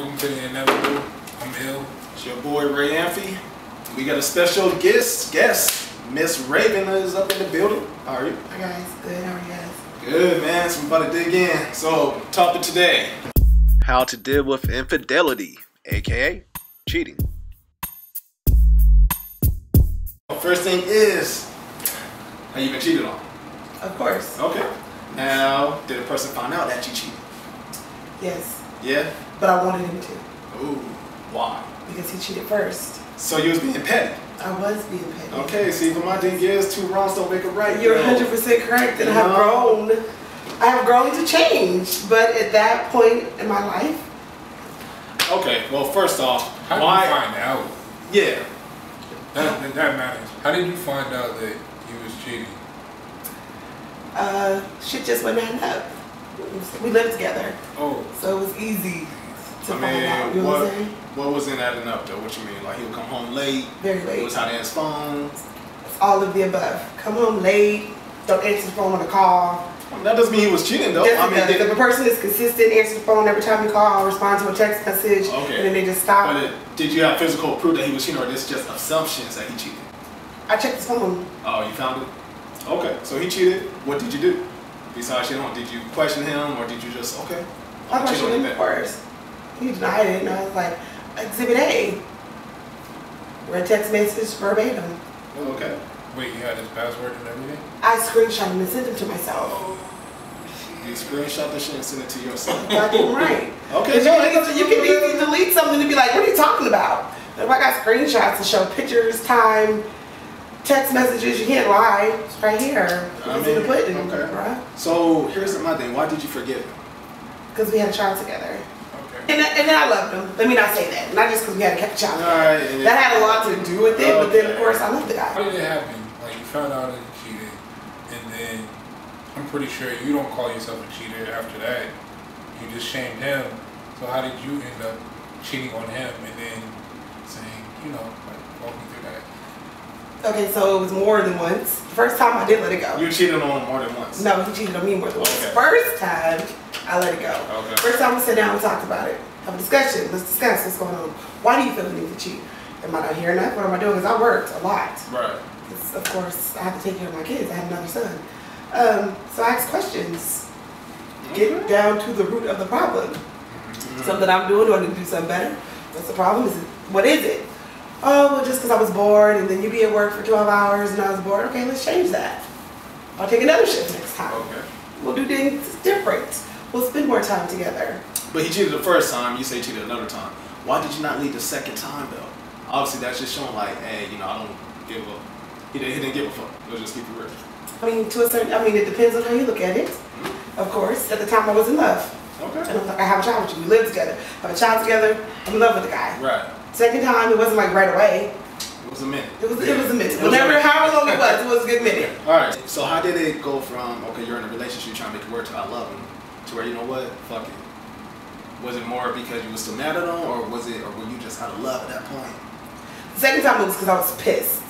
Welcome to the inevitable. I'm ill. It's your boy Ray Amphy. We got a special guest, guest. Miss Raven is up in the building. How are you? Hi guys, good. How are you guys? Good, man. So I'm about to dig in. So, topic today: How to deal with infidelity, aka cheating. First thing is, have you been cheated on? Of course. Okay. Now, did a person find out that you cheated? Yes, Yeah. But I wanted him to Ooh. Why? because he cheated first. So you was being petty. I was being petty. Okay. See, but my thing is, two wrongs don't make a right. You're yo. 100% correct, and I have grown. I have grown to change, but at that point in my life, Okay. Well, first off, How did why? you find out? Yeah. That, that, that matters. How did you find out that he was cheating? uh, shit just went adding up. We lived together, Oh, so it was easy to I find out. mean, You know what what, what wasn't adding up though? What you mean? Like he would come home late. Very He late. was hiding his phone. All of the above. Come home late. Don't answer the phone when I call. I mean, that doesn't mean he was cheating though. I mean, if a person is consistent, answer the phone every time you call, respond to a text message, Okay. and then they just stop. but it, did you have physical proof that he was cheating, or this just assumptions that he cheated? I checked his phone. Oh, you found it. Okay, so he cheated. What did you do? Besides cheating did you question him, or did you just okay? I questioned on him of course. He denied it, and I was like, Exhibit A. Read text message verbatim. Oh, okay. wait, you had his password and everything? I screenshot him and sent him to myself. You screenshot the shit and send it to yourself. Right. Okay, no, you, can- you can easily delete something and be like, what are you talking about? If I got screenshots to show pictures, time, text messages, you can't lie. It's right here. I in the mean, pudding, okay. bruh. So here's my thing. Why did you forgive him? Because we had a child together. Okay. And, and then I loved him. Let me not say that. Not just because we had a child. Right. That had a lot to do with it, but then of course I love the guy. How did it happen? Like you found out that he cheated, and then I'm pretty sure you don't call yourself a cheater after that. You just shamed him. So how did you end up cheating on him and then saying, you know, like walk me through that? Okay, so it was more than once. The first time I did let it go. You cheated on him more than once. No, he cheated on me more than once. First time I let it go. Okay. First time we sat down and talked about it. Have a discussion. Let's discuss what's going on. Why do you feel the need to cheat? Am I not hearing enough? What am I doing? Because I worked a lot. Right. 'Cause, of course, I have to take care of my kids. I have another son. Um, so I ask questions. Get down to the root of the problem. Something I'm doing, do I need to do something better? What's the problem? Is it, what is it? Oh, well, just because I was bored and then you be at work for 12 hours and I was bored. Okay, let's change that. I'll take another shift next time. Okay. We'll do things different. We'll spend more time together. But he cheated the first time. You say he cheated another time. Why did you not leave the second time though? Obviously, that's just showing like, hey, you know, I don't give a. He didn't, he didn't give a fuck. Let's just keep it real. I mean, to a certain, I mean, it depends on how you look at it. Mm-hmm. Of course, at the time I was in love. Okay. And I was like, I have a child with you. We live together. Have a child together. I'm in love with the guy. Right. Second time, it wasn't like right away. It was a minute. It was, it was a minute. It was a Whenever, however long it was, it was a good minute. All right. So how did it go from okay, you're in a relationship, you're trying to make it work to I love him, to where you know what, fuck it. Was it more because you were still mad at him, or was it, or were you just out of love at that point? The second time it was because I was pissed.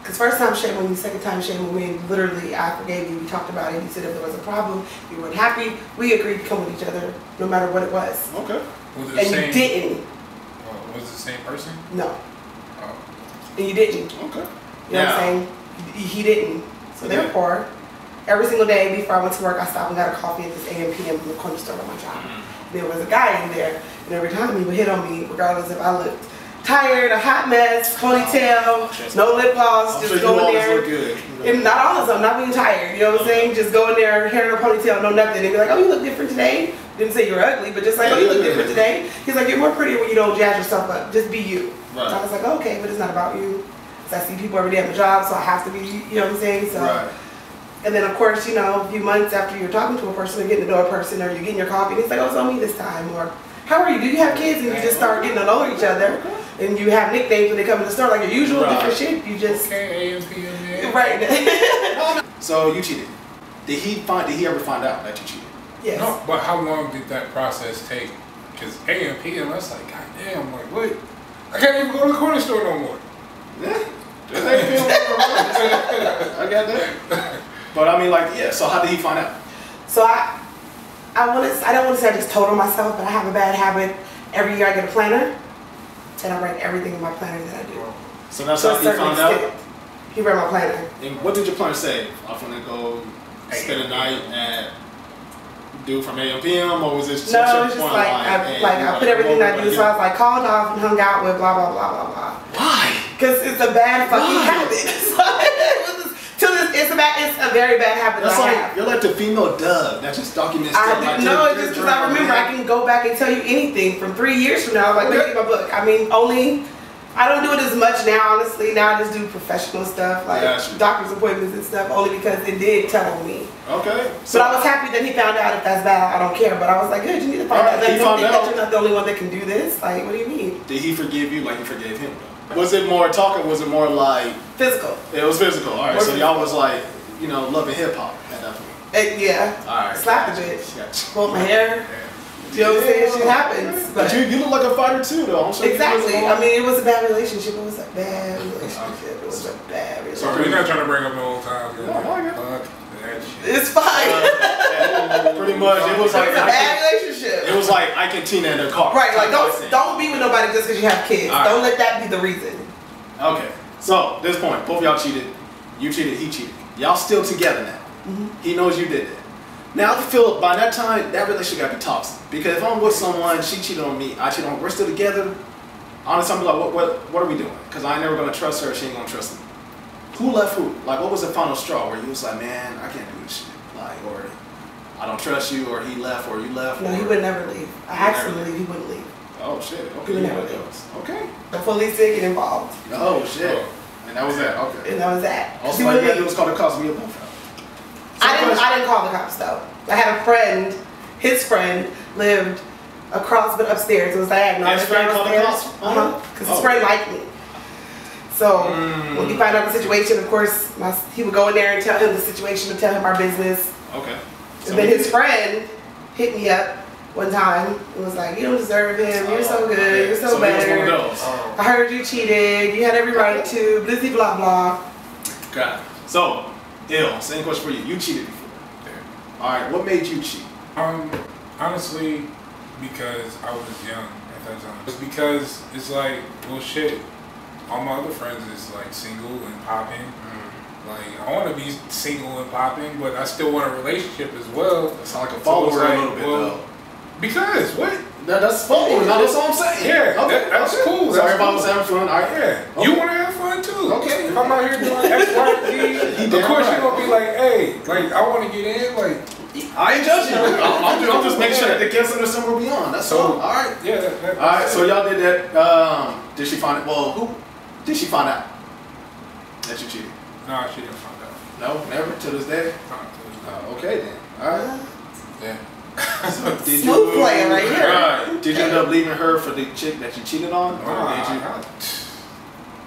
Because first time shame on you, second time shame on me. Literally, I forgave you. We talked about it. You said if there was a problem, you weren't happy. We agreed to come with each other, no matter what it was. Okay. Was it the And same? you didn't. Uh, was it the same person? No. Oh. And you didn't. Okay. You know what I'm saying? He, he didn't. So Yeah. therefore, every single day before I went to work, I stopped and got a coffee at this AM PM from the corner store on my job. Mm-hmm. There was a guy in there, and every time he would hit on me, regardless if I looked tired, a hot mess, ponytail, no lip gloss, just sure go in there. good. And not all of them, not being tired, you know what I'm saying? Just go in there, hair in a ponytail, no nothing, and be like, oh, you look different today. Didn't say you're ugly, but just like, oh, you look different today. He's like, you're more pretty when you don't jazz yourself up. Just be you. Right. So I was like, okay, but it's not about you. I see people every day at my job, so I have to be, you know what I'm saying? So, Right. And then of course, you know, a few months after you're talking to a person or getting to know a person, or you're getting your coffee, and it's like, oh, it's on me this time, or how are you? Do you have kids? And you just start getting to know each other, and you have nicknames when they come to the store, like your usual Right. different shit. You just Okay, AMPM, man. right. So you cheated. Did he find? Did he ever find out that you cheated? yes. No, but how long did that process take? Because AM, PM, that's like, God damn, like, what? I can't even go to the corner store no more. Yeah. Just ain't feeling I got that. But I mean, like, yeah. So how did he find out? So I, I want to. I don't want to say I just told on myself, but I have a bad habit every year I get a planner, and I write everything in my planner that I do. So that's To how he found out. He read my planner. And what did your planner say? I'm gonna go spend a night at do from AM PM, or was it just No, your it was just like I, like I put everything I do. So I was like called off and hung out with blah blah blah blah blah. Why? Because it's a bad fucking Why? habit. it's a bad, it's a very bad habit That's like have. you're like the female Doug that just documents stuff I like did, no, it's just because I remember I can go back and tell you anything from three years from now. Like, look at my book. I mean, only I don't do it as much now, honestly. Now I just do professional stuff, like doctor's appointments and stuff, only because it did tell on me. Okay. But I was happy that he found out if that's bad. I don't care. But I was like, good, you need to find Alright, out. Like, he don't found think out. that you're not the only one that can do this. Like, what do you mean? Did he forgive you like you forgave him? Was it more talking? was it more like Physical. it was physical? All right, More so y'all was like you know Love and Hip Hop at that point. Yeah. All right. Slap the gotcha, bitch. gotcha. Pull my hair. You know what I'm saying? Shit happens. But But you, you look like a fighter too, though. I'm sure exactly. was I mean, it was a bad relationship. It was a bad relationship. It was a bad So relationship. we're not trying to bring up no old times. No, I get it. Fuck that shit. It's fine. pretty much. It was like was a I bad relationship. it was like Ike and Tina in their car. Right, like don't don't be with nobody just because you have kids. Right. Don't let that be the reason. Okay, so this point, both of y'all cheated. You cheated, he cheated. Y'all still together now. Mm-hmm. He knows you did it. Now I feel by that time that relationship got to be toxic because if I'm with someone, she cheated on me, I cheated on her, we're still together. Honestly, I'm like, what, what, what are we doing? Because I ain't never gonna trust her, she ain't gonna trust me. Who left who? Like, what was the final straw where you was like, man, I can't do this shit, like, or I don't trust you, or he left, or you left, No, or he would never leave. I asked him to leave. He wouldn't leave. oh shit, okay, He would never leave. okay, The police did get involved, oh shit, and that was that, okay. and that was that. Also, wouldn't that, it leave. was called a cause me a profile. I didn't. I didn't call the cops though. I had a friend. His friend lived across, but upstairs. It was diagonal. His friend called the cops? Uh huh. Because his Oh. friend liked me. So Mm. when he found out the situation, of course, my, he would go in there and tell him the situation and tell him our business. Okay. And then his friend hit me up one time and was like, "You don't deserve him. You're so good. You're so, so he was one better. Oh, I heard you cheated. You had every right to. Blizzy blah blah." Got it. So, ill. Same question for you. You cheated before. All right. What made you cheat? Um, honestly, because I was young at that time. It's because it's like, well, shit. All my other friends is like single and popping. Like, I want to be single and popping, but I still want a relationship as well. That sound like a So follower it's a little bit well, though. Because what? That, that's followers. Now that's what I'm saying. Yeah, Okay. that- that's okay. cool, So that's everybody cool. was having fun. All right. Yeah, Okay. you want to have fun too. Okay. If I'm out here doing X, Y, and Z, damn of course right. you're gonna be like, hey, like I want to get in, like I ain't judging you. I'm, I'm just, I'm just making sure that the guests understand where we on. That's So- all. All right. yeah. That, that, All right. So y'all did that. Um, did she find it? Well, who did she find out that you cheated? No, she didn't find out. No, never to this day. Not till it's done. Uh, okay then. All right. Yeah. So did Smooth player right here. Right. Did you end up leaving her for the chick that you cheated on, or Nah, did you?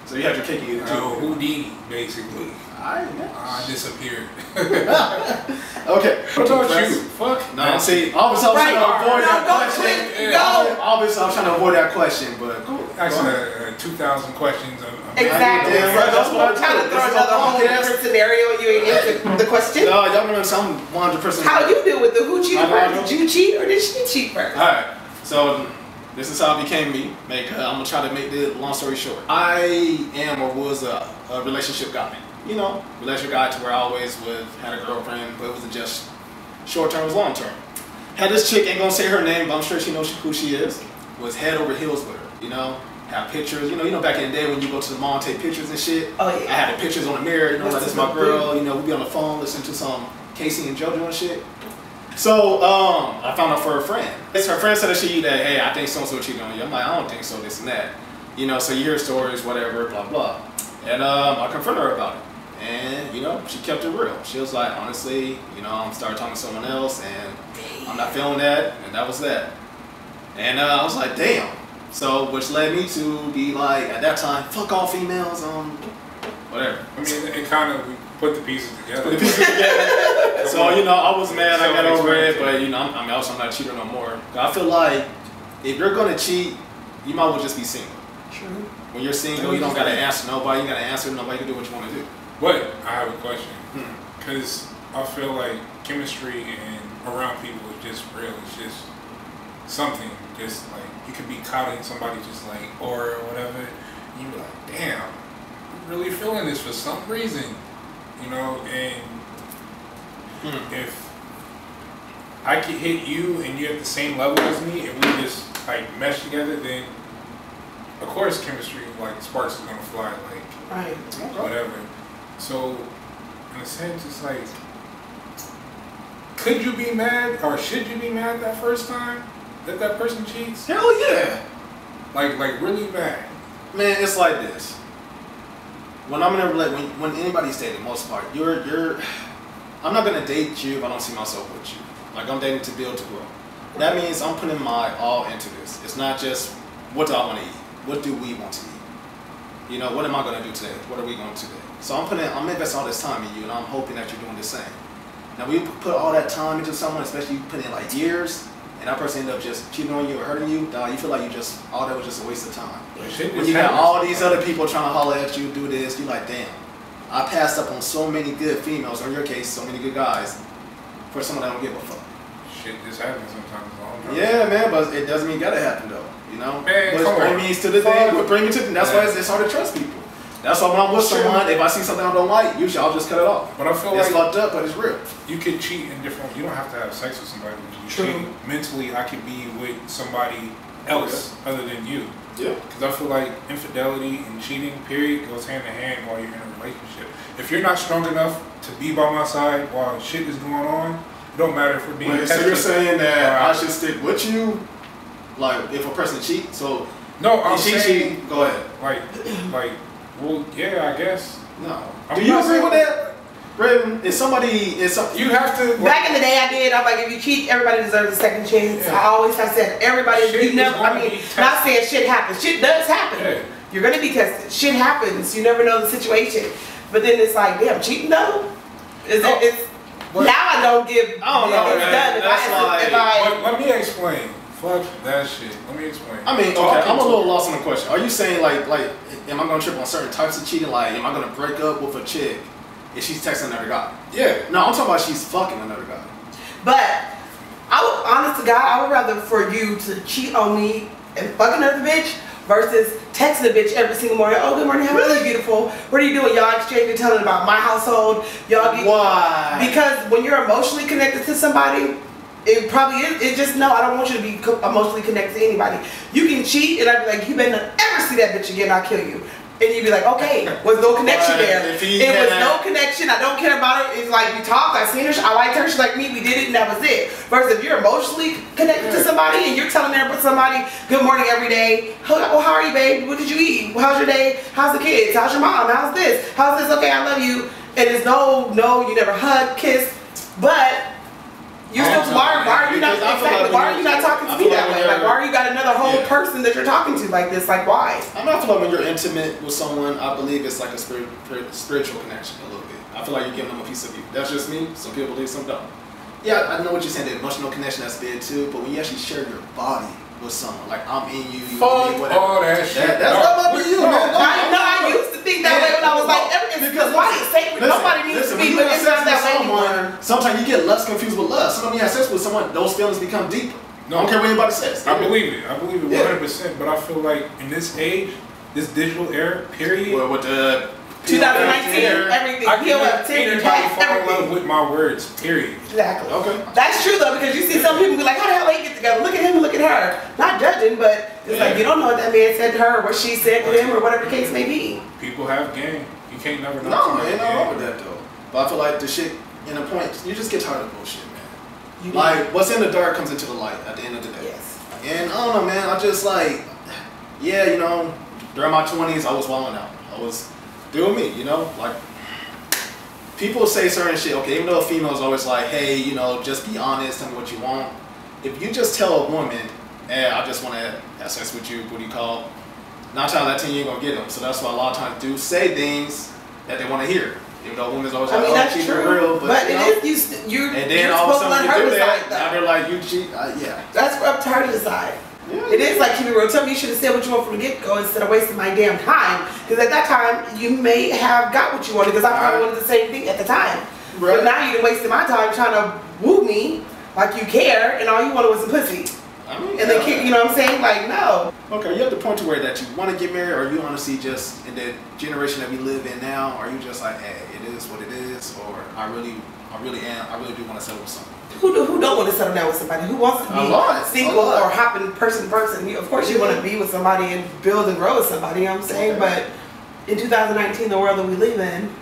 So you had your cake and eat it I, too. Houdini, basically. Alright, I disappeared. Okay. What about Press. you? Fuck. No, see, obviously I was Right. trying to avoid No, that go question. quick, Yeah. go. Obviously, I was trying to avoid that question, but go. Actually, uh, uh, 2,000 questions. I'm, I'm Exactly. Yeah, right, that's what I I'm trying to throw This is another whole different scenario. You ain't answered the question. No, y'all know I'm 100. percent How you deal with the who cheated I know, I know. first? Did you cheat or did she cheat first? All right. So this is how it became me. Make uh, I'm gonna try to make the long story short. I am or was a, a relationship guy. You know, relationship guy to where I always would had a girlfriend, but it wasn't just short term, it was long term. Had this chick, ain't gonna say her name, but I'm sure she knows who she is. Was head over heels with her. You know, have pictures. You know, you know back in the day when you go to the mall and take pictures and shit. Oh yeah. I had the pictures on the mirror, you know, like That's this is my girl, you know, we'd be on the phone listening to some K-Ci and JoJo and shit. So, um, I found out for her friend. It's her friend said that she that, hey, I think so and so cheated on you. I'm like, I don't think so, this and that. You know, so you hear stories, whatever, blah blah. And um, I confronted her about it. And, you know, she kept it real. She was like, honestly, you know, I'm started talking to someone else and I'm not feeling that, and that was that. And uh, I was like, damn. So, which led me to be like, at that time, fuck all females, um, whatever. I mean, it kind of, we put the pieces together. Put the pieces together. so you know, I was mad. I got over it, but you know, I'm, I mean, also I'm not cheating no more. I feel like if you're gonna cheat, you might as well just be single. True. When you're single, you don't gotta answer nobody. You gotta answer nobody. You can do what you want to do. But I have a question. Hmm. Because I feel like chemistry and around people is just real. It's just, something, just like you could be counting somebody just like or whatever. You be like, damn, I'm really feeling this for some reason, you know. And Hmm. if I could hit you and you're at the same level as me, and we just like mesh together, then of course chemistry like sparks is gonna fly like Right. Whatever. So, in a sense, it's like, could you be mad or should you be mad that first time that that person cheats? Hell yeah. Like, like really mad. Man, it's like this. When I'm in a rela- when when anybody's dating, most part, you're you're. I'm not gonna date you if I don't see myself with you. Like I'm dating to build to grow. That means I'm putting my all into this. It's not just what do I want to eat. What do we want to eat? You know, what am I gonna do today? What are we going to do today? So I'm putting, I'm investing all this time in you, and I'm hoping that you're doing the same. Now, we put all that time into someone, especially you put in like years, and that person end up just cheating on you or hurting you. Nah, you feel like you just all that was just a waste of time. When you got all these other people trying to holler at you, do this, you're like, damn. I passed up on so many good females, or in your case, so many good guys, for someone that don't give a fuck. Shit just happens sometimes. I don't know. Yeah, man, but it doesn't mean gotta happen though. You know, Man, But come bring me to the thing. What bring me to that's why it's, it's hard to trust people. That's why when I'm with someone, if I see something I don't like, usually I'll just cut it off. But I feel It's like fucked up, but it's real. you can cheat in different. You don't have to have sex with somebody. You True. cheat mentally. I could be with somebody else other than you. Yeah. Because I feel like infidelity and cheating, period, goes hand in hand while you're in a relationship. If you're not strong enough to be by my side while shit is going on, it don't matter if we're being Wait, so you're saying that I should stick with you, like if a person cheats? So No, I'm if saying, cheat, go ahead. like, like, well, yeah, I guess. No. I'm Do you not agree with saying- that, Raven? If somebody is some, You have to. Back in the day, I did. I'm like, if you cheat, everybody deserves a second chance. Yeah. I always have said, everybody. Shit you is never. I gonna mean, not saying shit happens. Shit does happen. Yeah. You're gonna be tested. Shit happens. You never know the situation. But then it's like, damn, cheating though. Is Oh, it? It's now I don't give. I don't know, man. done. If That's I, like- if I, let me explain. Fuck that shit. Let me explain. I mean, okay, Talking I'm a little lost on the question. Are you saying like, like, am I gonna trip on certain types of cheating? Like, am I gonna break up with a chick if she's texting another guy? Yeah. No, I'm talking about she's fucking another guy. but I would, honest to God, I would rather for you to cheat on me and fuck another bitch versus texting a bitch every single morning. Oh, good morning. How are you, beautiful? What are you doing? Y'all exchanging, telling about my household. Y'all get Why? Because when you're emotionally connected to somebody, it probably is. It just no. I don't want you to be co- emotionally connected to anybody. You can cheat, and I'd be like, you better not ever see that bitch again. I'll kill you. And you'd be like, okay, was no connection But there. It was no connection. I don't care about her. It's like we talked. I seen her. I liked her. She liked me. We did it, and that was it. Versus if you're emotionally connected to somebody and you're telling her somebody good morning every day. How, well, how are you, babe? What did you eat? How's your day? How's the kids? How's your mom? How's this? How's this? Okay, I love you. And it's no, no, you never hug, kiss, but you're still. Why, why are you not? because I feel Exactly. Why are you not talking to me that way? Like, why are you got another whole Yeah. person that you're talking to like this? Like, why? I mean, I feel like when you're intimate with someone, I believe it's like a spirit, spiritual connection a little bit. I feel like you're giving them a piece of you. That's just me. Some people believe, some don't. Yeah, I know what you're saying. The emotional connection that's big too. But when you actually share your body with someone, like I'm in you, you in me, whatever. all that shit. That- that's No, not about you, no, man. No, I know. I used to think that way when I was like, everything because why is sacred? Listen, Nobody needs listen, to when be, you but have it's sex not with that way anymore. someone, sometimes you get lust confused with lust. Sometimes you have sex with someone, those feelings become deeper. No. I don't care what anybody says. I believe it. I believe it Yeah. 100%. But I feel like in this age, this digital era, period, Well, with the 2019, everything. I Heal up, can take anybody back, fall in love with my words, period. Exactly. Okay. That's true though, because you see some people be like, how the hell they get together? Look at him, look at her. Not judging, but it's like you don't know what that man said to her, what she said to him, or whatever the case may be. People have game. You can't never know. No, somebody man, game. no wrong with that though. But I feel like the shit in a point, you just get tired of bullshit, man. You Like what's in the dark comes into the light at the end of the day. yes. And I don't know, man. I just like, yeah, you know, during my twenties, I was wilding out. I was doing me, you know, like. People say certain shit. Okay, even though a female's always like, "Hey, you know, just be honest, tell me what you want." If you just tell a woman, "Hey, I just want to have sex with you," what do you call? Nine times out of ten, you ain't gonna get them. So that's why a lot of times do say things that they want to hear. Even though women's always I like, mean "Oh, that's keep true, it real," but, but you know, is you, you're, And then all of a supposed to let sudden you do decide that. Now they're like, "You cheat." Uh, yeah. That's up to her to decide. Yeah. It is like keep it real. Tell me you should have said what you want from the get go instead of wasting my damn time. Because at that time you may have got what you wanted. Because I probably Right. wanted the same thing at the time. Right. But now you're wasting my time trying to woo me like you care, and all you wanted was some pussy. I mean, And then yeah. kick, you know what I'm saying? Like, no. Okay, you at the point to where that you want to get married, or you honestly just in the generation that we live in now, are you just like, hey, it is what it is, or I really, I really am, I really do want to settle with someone. Who, do, who don't want to settle down with somebody? Who wants to be A lot, single or hopping person person? You, of course, you want to be with somebody and build and grow with somebody. You know what I'm saying? But in 2019, the world that we live in,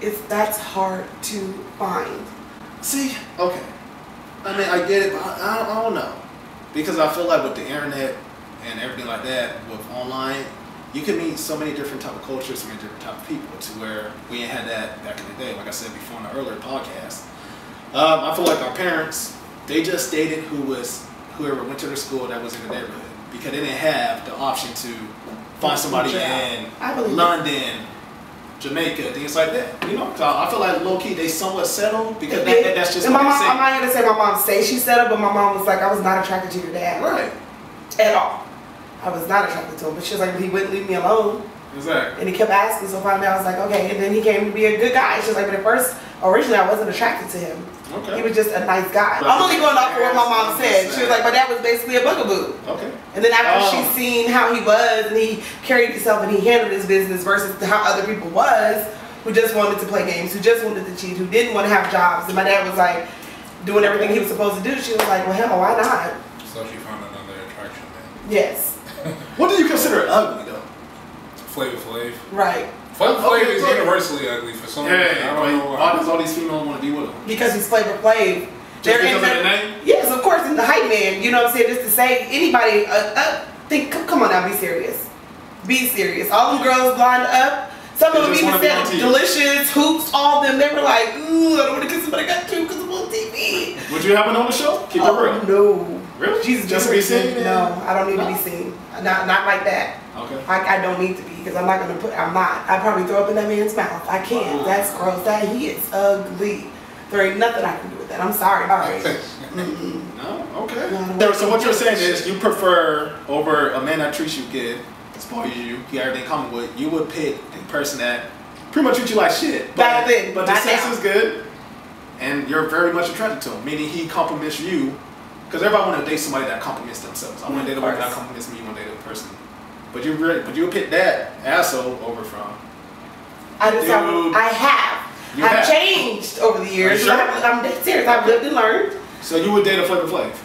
it's that's hard to find. See, okay, I mean, I get it, but I, I, don't, I don't know, because I feel like with the internet and everything like that, with online, you can meet so many different type of cultures, so many different type of people, to where we ain't had that back in the day. Like I said before in the earlier podcast, um, I feel like our parents they just dated who was whoever went to their school that was in the neighborhood because they didn't have the option to find somebody in. London, Jamaica, things like that. You know, so I feel like low key they somewhat settled because And- that- that's just and what my mom. I'm not gonna say my mom say she settled, but my mom was like, I was not attracted to your dad Right. at all. I was not attracted to him, but she was like, he wouldn't leave me alone. Exactly. And he kept asking, so finally I was like, okay. And then he came to be a good guy. She was like, but at first, originally I wasn't attracted to him. He was just a nice guy. I'm only going off of what my mom said. She was like, but that was basically a bugaboo. Okay. And then after Oh. she seen how he was and he carried himself and he handled his business versus how other people was, who just wanted to play games, who just wanted to cheat, who didn't want to have jobs. And my dad was like doing everything he was supposed to do. She was like, well, hell, why not? So she found another attraction then. Yes, What do you consider ugly though? Flavor Flav. right. Flavor Flav Okay, is so- universally ugly for some reason. Hey, I don't know why why. does all these females want to be with him? Because he's Flavor Flav. Just They're because of the name? Yes, of course, in the hype man. You know what I'm saying? Just to say anybody, uh, uh, think, come, come on now, be serious. Be serious. All them girls lined up. Some They of them even said delicious, Hoopz, all of them. They were like, ooh, I don't want to kiss somebody I got two because I'm on TV. Would you happen on the show? Keep oh, it real. no. Really? Jesus, Just to be seen? No, I don't need to be seen. Not, not like that. Okay. I, I don't need to be because I'm not gonna put. I'm not. I probably throw up in that man's mouth. I can't. That's gross. That he is ugly. There ain't nothing I can do with that. I'm sorry. All right. Mm-mm. No. Okay. No, So, so what you're saying is you prefer over a man that treats you good, spoils you, you got everything in common with. You would pick a person that pretty much treats you like shit. But, Back then, but the sex now. is good, and you're very much attracted to him. Meaning he compliments you, because everybody want to date somebody that compliments themselves. I want to date a woman that compliments me. You want to date a person. But you really, but you pick that asshole over from. I just have. I have. You I've have. changed over the years. Sure? I'm serious. I've lived and learned. So you would date a Flavor Flav.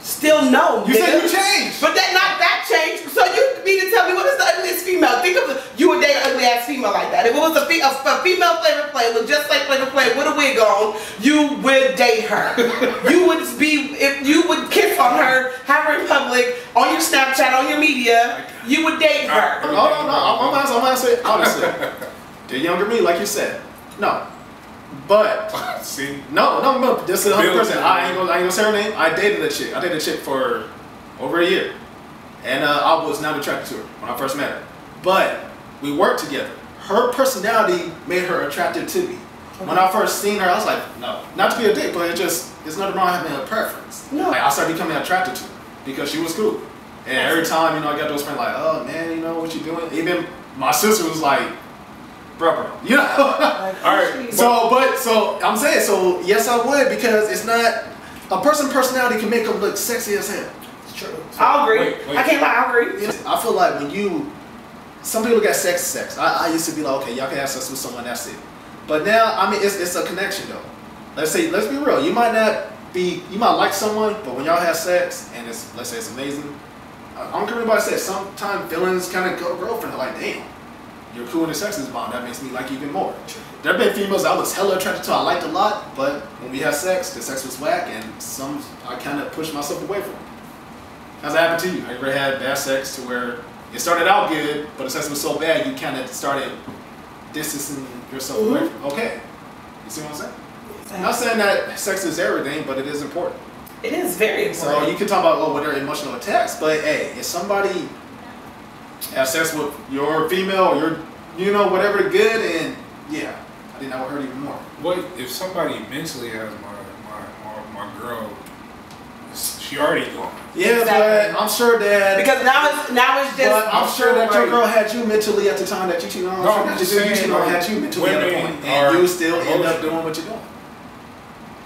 Still no. You nigga. said you changed. But that not that changed. So you mean to tell me what is the ugliest female? Think of the, you would date an ugly ass female like that. If it was a, fe- a, a female Flavor Flav, look just like Flavor Flav with a wig on, you would date her. you would be if you would kiss on her, have her in public, on your Snapchat, on your media. You would date her. No, no, no. I'm, I'm, honest, I'm honestly, honestly. the younger me, like you said, no. But See? no, no, no. This is a hundred percent. I ain't gonna, I ain't gonna say her name. I dated a chick. I dated a chick for over a year, and uh, I was not attracted to her when I first met her. But we worked together. Her personality made her attractive to me. When I first seen her, I was like, no, not to be a dick, but it just, it's nothing wrong having a preference. No. Like, I started becoming attracted to her because she was cool. And every time, you know, I got those friends like, oh man, you know what you doing? Even my sister was like, bro, bro, you know. Like, All right, so, but so I'm saying, so yes, I would because it's not a person personality can make them look sexy as hell. It's true. I'll agree. Wait, wait. I can't lie. I'll agree. I feel like when you, some people look at sex sex. I, I used to be like, okay, y'all can have sex with someone, that's it. But now, I mean, it's, it's a connection though. Let's say, let's be real. You might not be, you might like someone, but when y'all have sex and it's, let's say it's amazing. I I don't care what anybody says. Sometimes feelings kind of go to girlfriend. Like, damn, you're cool in the sex is bond. That makes me like you even more. There have been females I was hella attracted to. I liked a lot, but when we had sex, the sex was whack, and some I kind of pushed myself away from. How's that happened to you? Have you ever had bad sex to where it started out good, but the sex was so bad you kind of started distancing yourself away Mhm. from? Okay, you see what I'm saying? I'm not saying that sex is everything, but it is important. It is very important. So important. you can talk about oh, well, what are emotional attacks, but hey, if somebody has sex with your female or your, you know, whatever good, and yeah, I think that would hurt even more. What if somebody mentally has my my, my, my girl? She already gone. Yeah, Exactly. but I'm sure that. because now it's now it's just. but I'm sure that your girl had you mentally at the time that you cheated on. No, her. I'm That just you- you cheated on her, had you mentally at the women point, and you still end up doing what you're doing.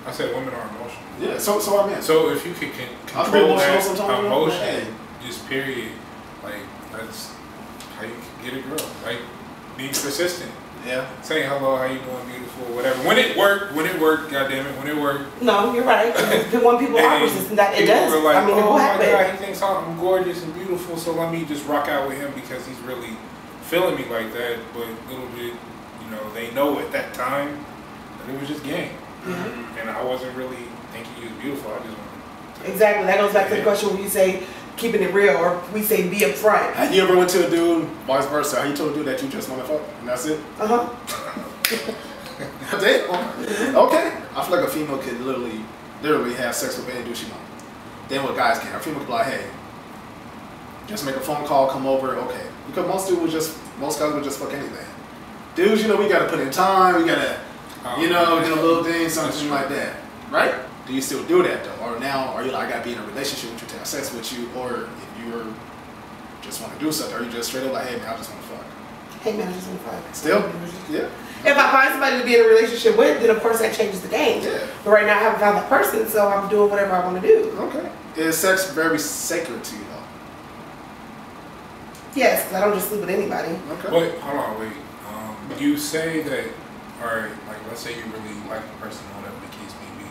I said women are emotional. Yeah, so so I mean. So if you can, can control emotional that sometimes, you know, emotion, just period, like that's how you can get a girl. Like being persistent, yeah. Say hello, how you doing, beautiful, whatever. When it worked, when it worked, goddamn it, when it worked. No, you're right. When people are and persistent, that it does. Like, I mean, it oh will my happen. god, he thinks I'm gorgeous and beautiful, so let me just rock out with him because he's really feeling me like that. But little bit, you know, they know at that time that it was just game, Yeah. and I wasn't really thinking he was beautiful. I just wanted. To, Exactly. That goes back to the question when you say keeping it real, or we say be upfront. Have you ever went to a dude, vice versa? How you told a dude that you just want to fuck, and that's it? Uh huh. That's it. Okay. I feel like a female could literally, literally have sex with any dude she wants. Then what guys can, a female could be like, hey, just make a phone call, come over, okay. Because most dudes would just, most guys would just fuck anything. Dudes, you know, we gotta put in time, we gotta, um, you know, do a little thing, something like that, right? Do you still do that though, or now are you like I gotta be in a relationship with you to have sex with you, or if you're just want to do something, are you just straight up like, hey man, I just want to fuck? Hey man, I just want to fuck. Still, yeah, If I find somebody to be in a relationship with, then of course that changes the game. yeah, But right now I haven't found that person, so I'm doing whatever I want to do. okay. Is sex very sacred to you though? Yes, 'cause I don't just sleep with anybody. Okay. Wait, hold on, wait. Um, you say that, all right, like let's say you really like the person, whatever the case may be,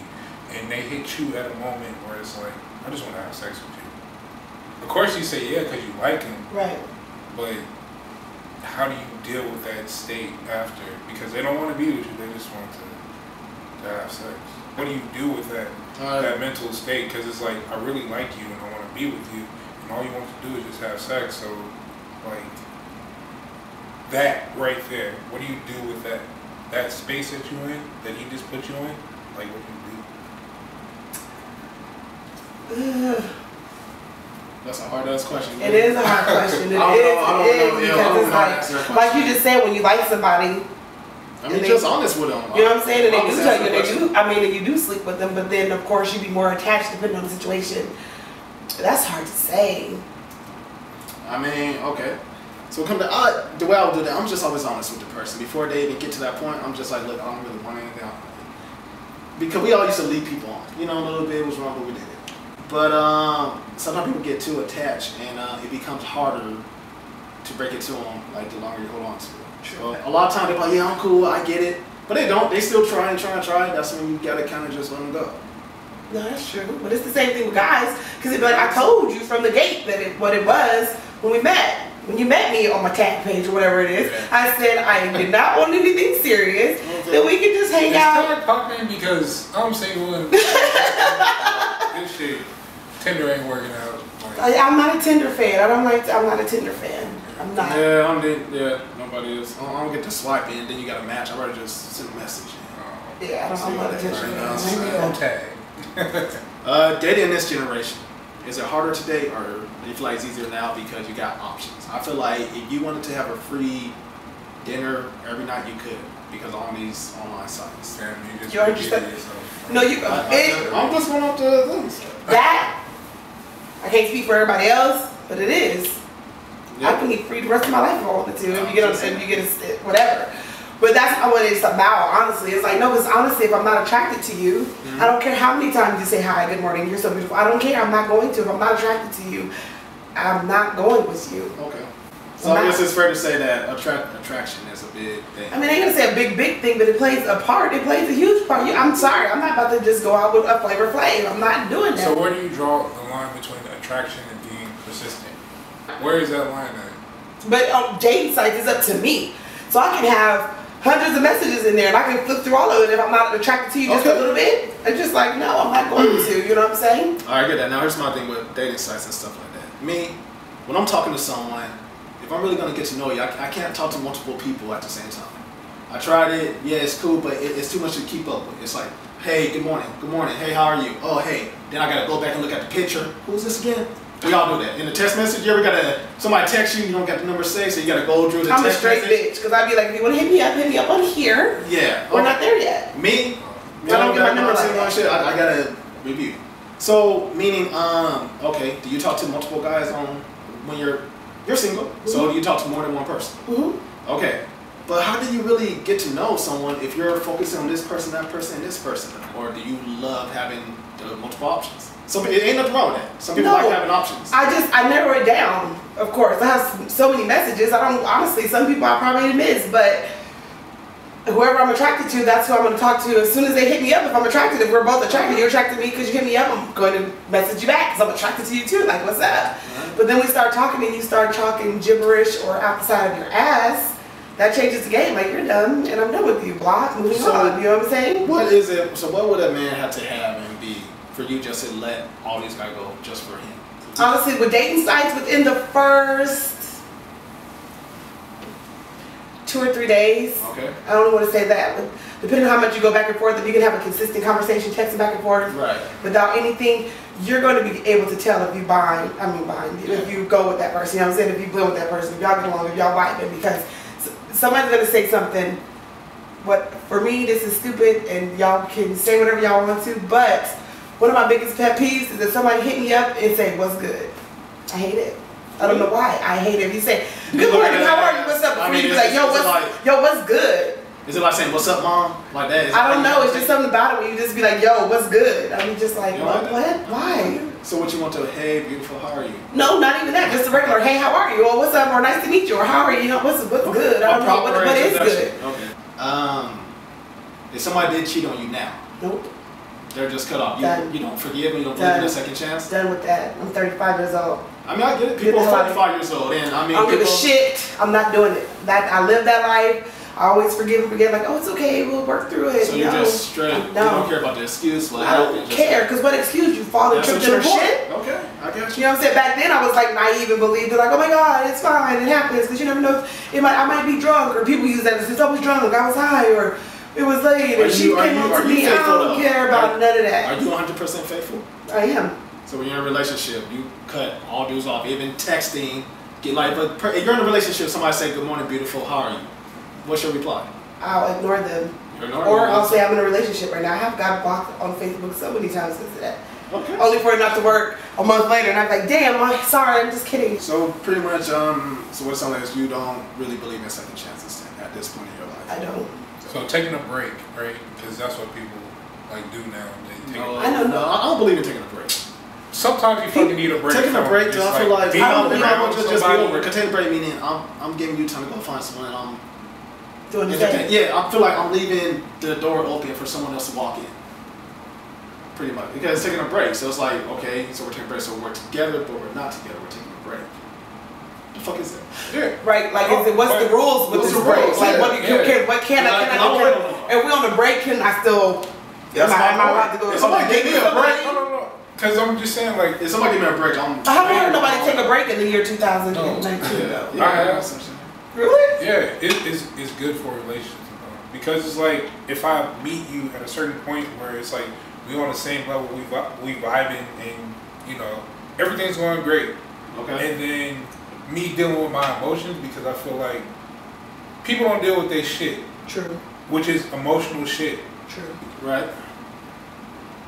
and they hit you at a moment where it's like, I just want to have sex with you. Of course, you say yeah because you like him, Right. but how do you deal with that state after? Because they don't want to be with you; they just want to, to have sex. What do you do with that Alright. that mental state? Because it's like I really like you and I want to be with you, and all you want to do is just have sex. So, like that right there, what do you do with that that space that you're in that he just put you in? Like what do you Ugh. That's a hard ass question. It is a hard question. It I is. know, I it is because it's know how to answer like, like you just said, when you like somebody, I mean, just honest with them. you know what I'm saying, and they do tell you, they do. I mean, you do sleep with them, but then of course you'd be more attached depending on the situation. That's hard to say. I mean, okay. So come to I, the way I would do that, I'm just always honest with the person before they even get to that point. I'm just like, look, I don't really want anything. Because we all used to lead people on. You know, a little bit was wrong, but we did it. But um, sometimes people get too attached, and uh, it becomes harder to break it to them. Like the longer you hold on to it. So a lot of times they're like, yeah, I'm cool, I get it, but they don't. They still try and try and try. That's when you gotta kind of just let them go. No, that's true. But it's the same thing with guys, because like I told you from the gate that it, what it was when we met. When you met me on my tag page or whatever it is, Yeah. I said I did not want anything serious. That we could just hang It's out. kind of popping because I'm single and this shit Tinder ain't working out. Like, I, I'm not a Tinder fan. I don't like. I'm not a Tinder fan. I'm not. Yeah, I'm the, yeah, nobody is. I don't, I don't get to swipe in, then you got to match. I'd rather just send a message. uh, Yeah, I don't. I'm not a Tinder Right fan. so- no tag. Uh, dating in this generation, is it harder to date or do you feel like it's easier now because you got options? I feel like if you wanted to have a free dinner every night, you could because on these online sites. Damn, you just You already repeated said- yourself. No, you. I, It, am just going off the things. that I can't speak for everybody else, but it is. I can be free the rest of my life if I wanted to. If you get on, if you get a, whatever. But that's not what it's about, honestly. It's like, no, because honestly, if I'm not attracted to you, mm-hmm. I don't care how many times you say, hi, good morning, you're so beautiful. I don't care. I'm not going to. If I'm not attracted to you, I'm not going with you. Okay. So I guess it's fair to say that attract, attraction is a big thing. I mean, I ain't gonna say a big, big thing, but it plays a part. It plays a huge part. I'm sorry. I'm not about to just go out with a flavor flav. I'm not doing that. So where do you draw the line between attraction and being persistent? Where is that line at? But on dating sites, it's up to me. So I can have hundreds of messages in there, and I can flip through all of it if I'm not attracted to you just Okay. a little bit. It's just like, no, I'm not going to. You know what I'm saying? All right, I get that. Now here's my thing with dating sites and stuff like that. Me, when I'm talking to someone, if I'm really gonna get to know you, I, I can't talk to multiple people at the same time. I tried it. Yeah, it's cool, but it, it's too much to keep up with. It's like, hey, good morning, good morning. Hey, how are you? Oh, hey. Then I gotta go back and look at the picture. Who's this again? We all do that. In the text message, you ever gotta somebody text you, you don't got the number saved, so you gotta go through the I'm a straight message. bitch because I'd be like, if you want to hit me up, hit me up on here. Yeah. We're okay. not there yet. Me, I don't get my number like that. Shit, I, I gotta review. So meaning, um, okay, do you talk to multiple guys on when you're you're single? So Mm-hmm. do you talk to more than one person? hmm Okay. But how do you really get to know someone if you're focusing on this person, that person, and this person? Or do you love having the multiple options? Some it ain't nothing wrong with that. Some people No. like having options. I just I narrow it down. Of course, I have so many messages. I don't honestly. Some people I probably miss, but whoever I'm attracted to, that's who I'm going to talk to. As soon as they hit me up, if I'm attracted, if we're both attracted, you're attracted to me because you hit me up. I'm going to message you back because I'm attracted to you too. Like, what's up? But then we start talking and you start talking gibberish or outside of your ass. That changes the game. Like you're done, and I'm done with you. Block, moving So- on. You know what I'm saying? What is it? So what would a man have to have for you just to let all these guys go just for him? honestly, with dating sites, within the first two or three days, Okay. I don't want to say that, but depending on how much you go back and forth, if you can have a consistent conversation, texting back and forth Right. without anything, you're going to be able to tell if you bind, I mean bind, if you go with that person, you know what I'm saying? If you blend with that person, if y'all get along, if y'all vibing, because somebody's going to say something, what, for me, this is stupid, and y'all can say whatever y'all want to, but one of my biggest pet peeves is that somebody hit me up and say, what's good? I hate it. I don't know why. I hate it. If you say, good morning, how are you, what's up? I mean, me, be like, yo, what's, like- yo, what's good? Is it like saying "What's up, mom"? Like that? Is I don't know. It's just something about it when you just be like, yo, what's good? I mean, just like, You what? what? Why? So what you want to? Hey, beautiful, how are you? No, not even that. Just a regular, hey, how are you? Or what's up? Or nice to meet you. Or how are you? You know, what's, what's good? I don't know. What, what is good? Okay. Um, if somebody did cheat on you now, Nope. They're just cut off. You, Done. you don't forgive and you don't believe in a second chance. Done with that. I'm 35 years old. I mean, I get it. People are hell out of 45 years old, and I mean, I don't give a shit. I'm not doing it. That I live that life. I always forgive and forget. Like, oh, it's okay. We'll work through it. So you're no. just straight. You No. don't care about the excuse. I don't care. Because what excuse? You fall and tripped in shit? Okay, I got you. You know what I'm saying? Back then, I was like naive and believed. Like, oh my God, it's fine. It happens because you never know. It might. I might be drunk, or people use that as I was drunk, I was high, or it was late, Are or she came you- on are to me. I don't though? care about Are- none of that. Are you 100% faithful? I am. So when you're in a relationship, you cut all dudes off, even texting. Get like, but if you're in a relationship, somebody say, "Good morning, beautiful. How are you?" What's your reply? I'll ignore them, ignoring or them. I'll say I'm in a relationship right now. I have got blocked on Facebook so many times since that. Okay. Only for it not to work a month later, and I'm like, damn, I'm sorry, I'm just kidding. So pretty much, um, so what it sounds like is you don't really believe in second chances then, at this point in your life. I don't. So taking a break, right? Because that's what people like do now. They take No, a I know- I don't believe in taking a break. Sometimes you fucking need a break. taking a break, just, though, I feel like being I don't you know, believe- you know, around just, just be over. it. 'Cause taking a break meaning I'm, I'm giving you time to go find someone. And I'm Doing the entertain- Yeah, I feel like I'm leaving the door open for someone else to walk in. Pretty much because it's taking a break. So it's like okay, so we're taking a break. So we're together, but we're not together. We're taking a break. The fuck is that? Yeah. Right, like is it, what's the rules with What's this the break? rules? Like Yeah, what can, yeah. can what can I can I I don't can, know. if we on the break can I still That's am I, my am I allowed to go If somebody okay, give me a break, No, no, no. Because I'm just saying, like, If somebody give me a break, I'm. I haven't heard nobody take a break in the year 2019 Yeah, yeah, I have. that's what Really? yeah, it, it's, it's good for relationships. though. Because it's like, if I meet you at a certain point where it's like, we on the same level, we, vi- we vibing, and, you know, everything's going great. Okay. And then me dealing with my emotions because I feel like people don't deal with their shit, True, which is emotional shit. true. Right.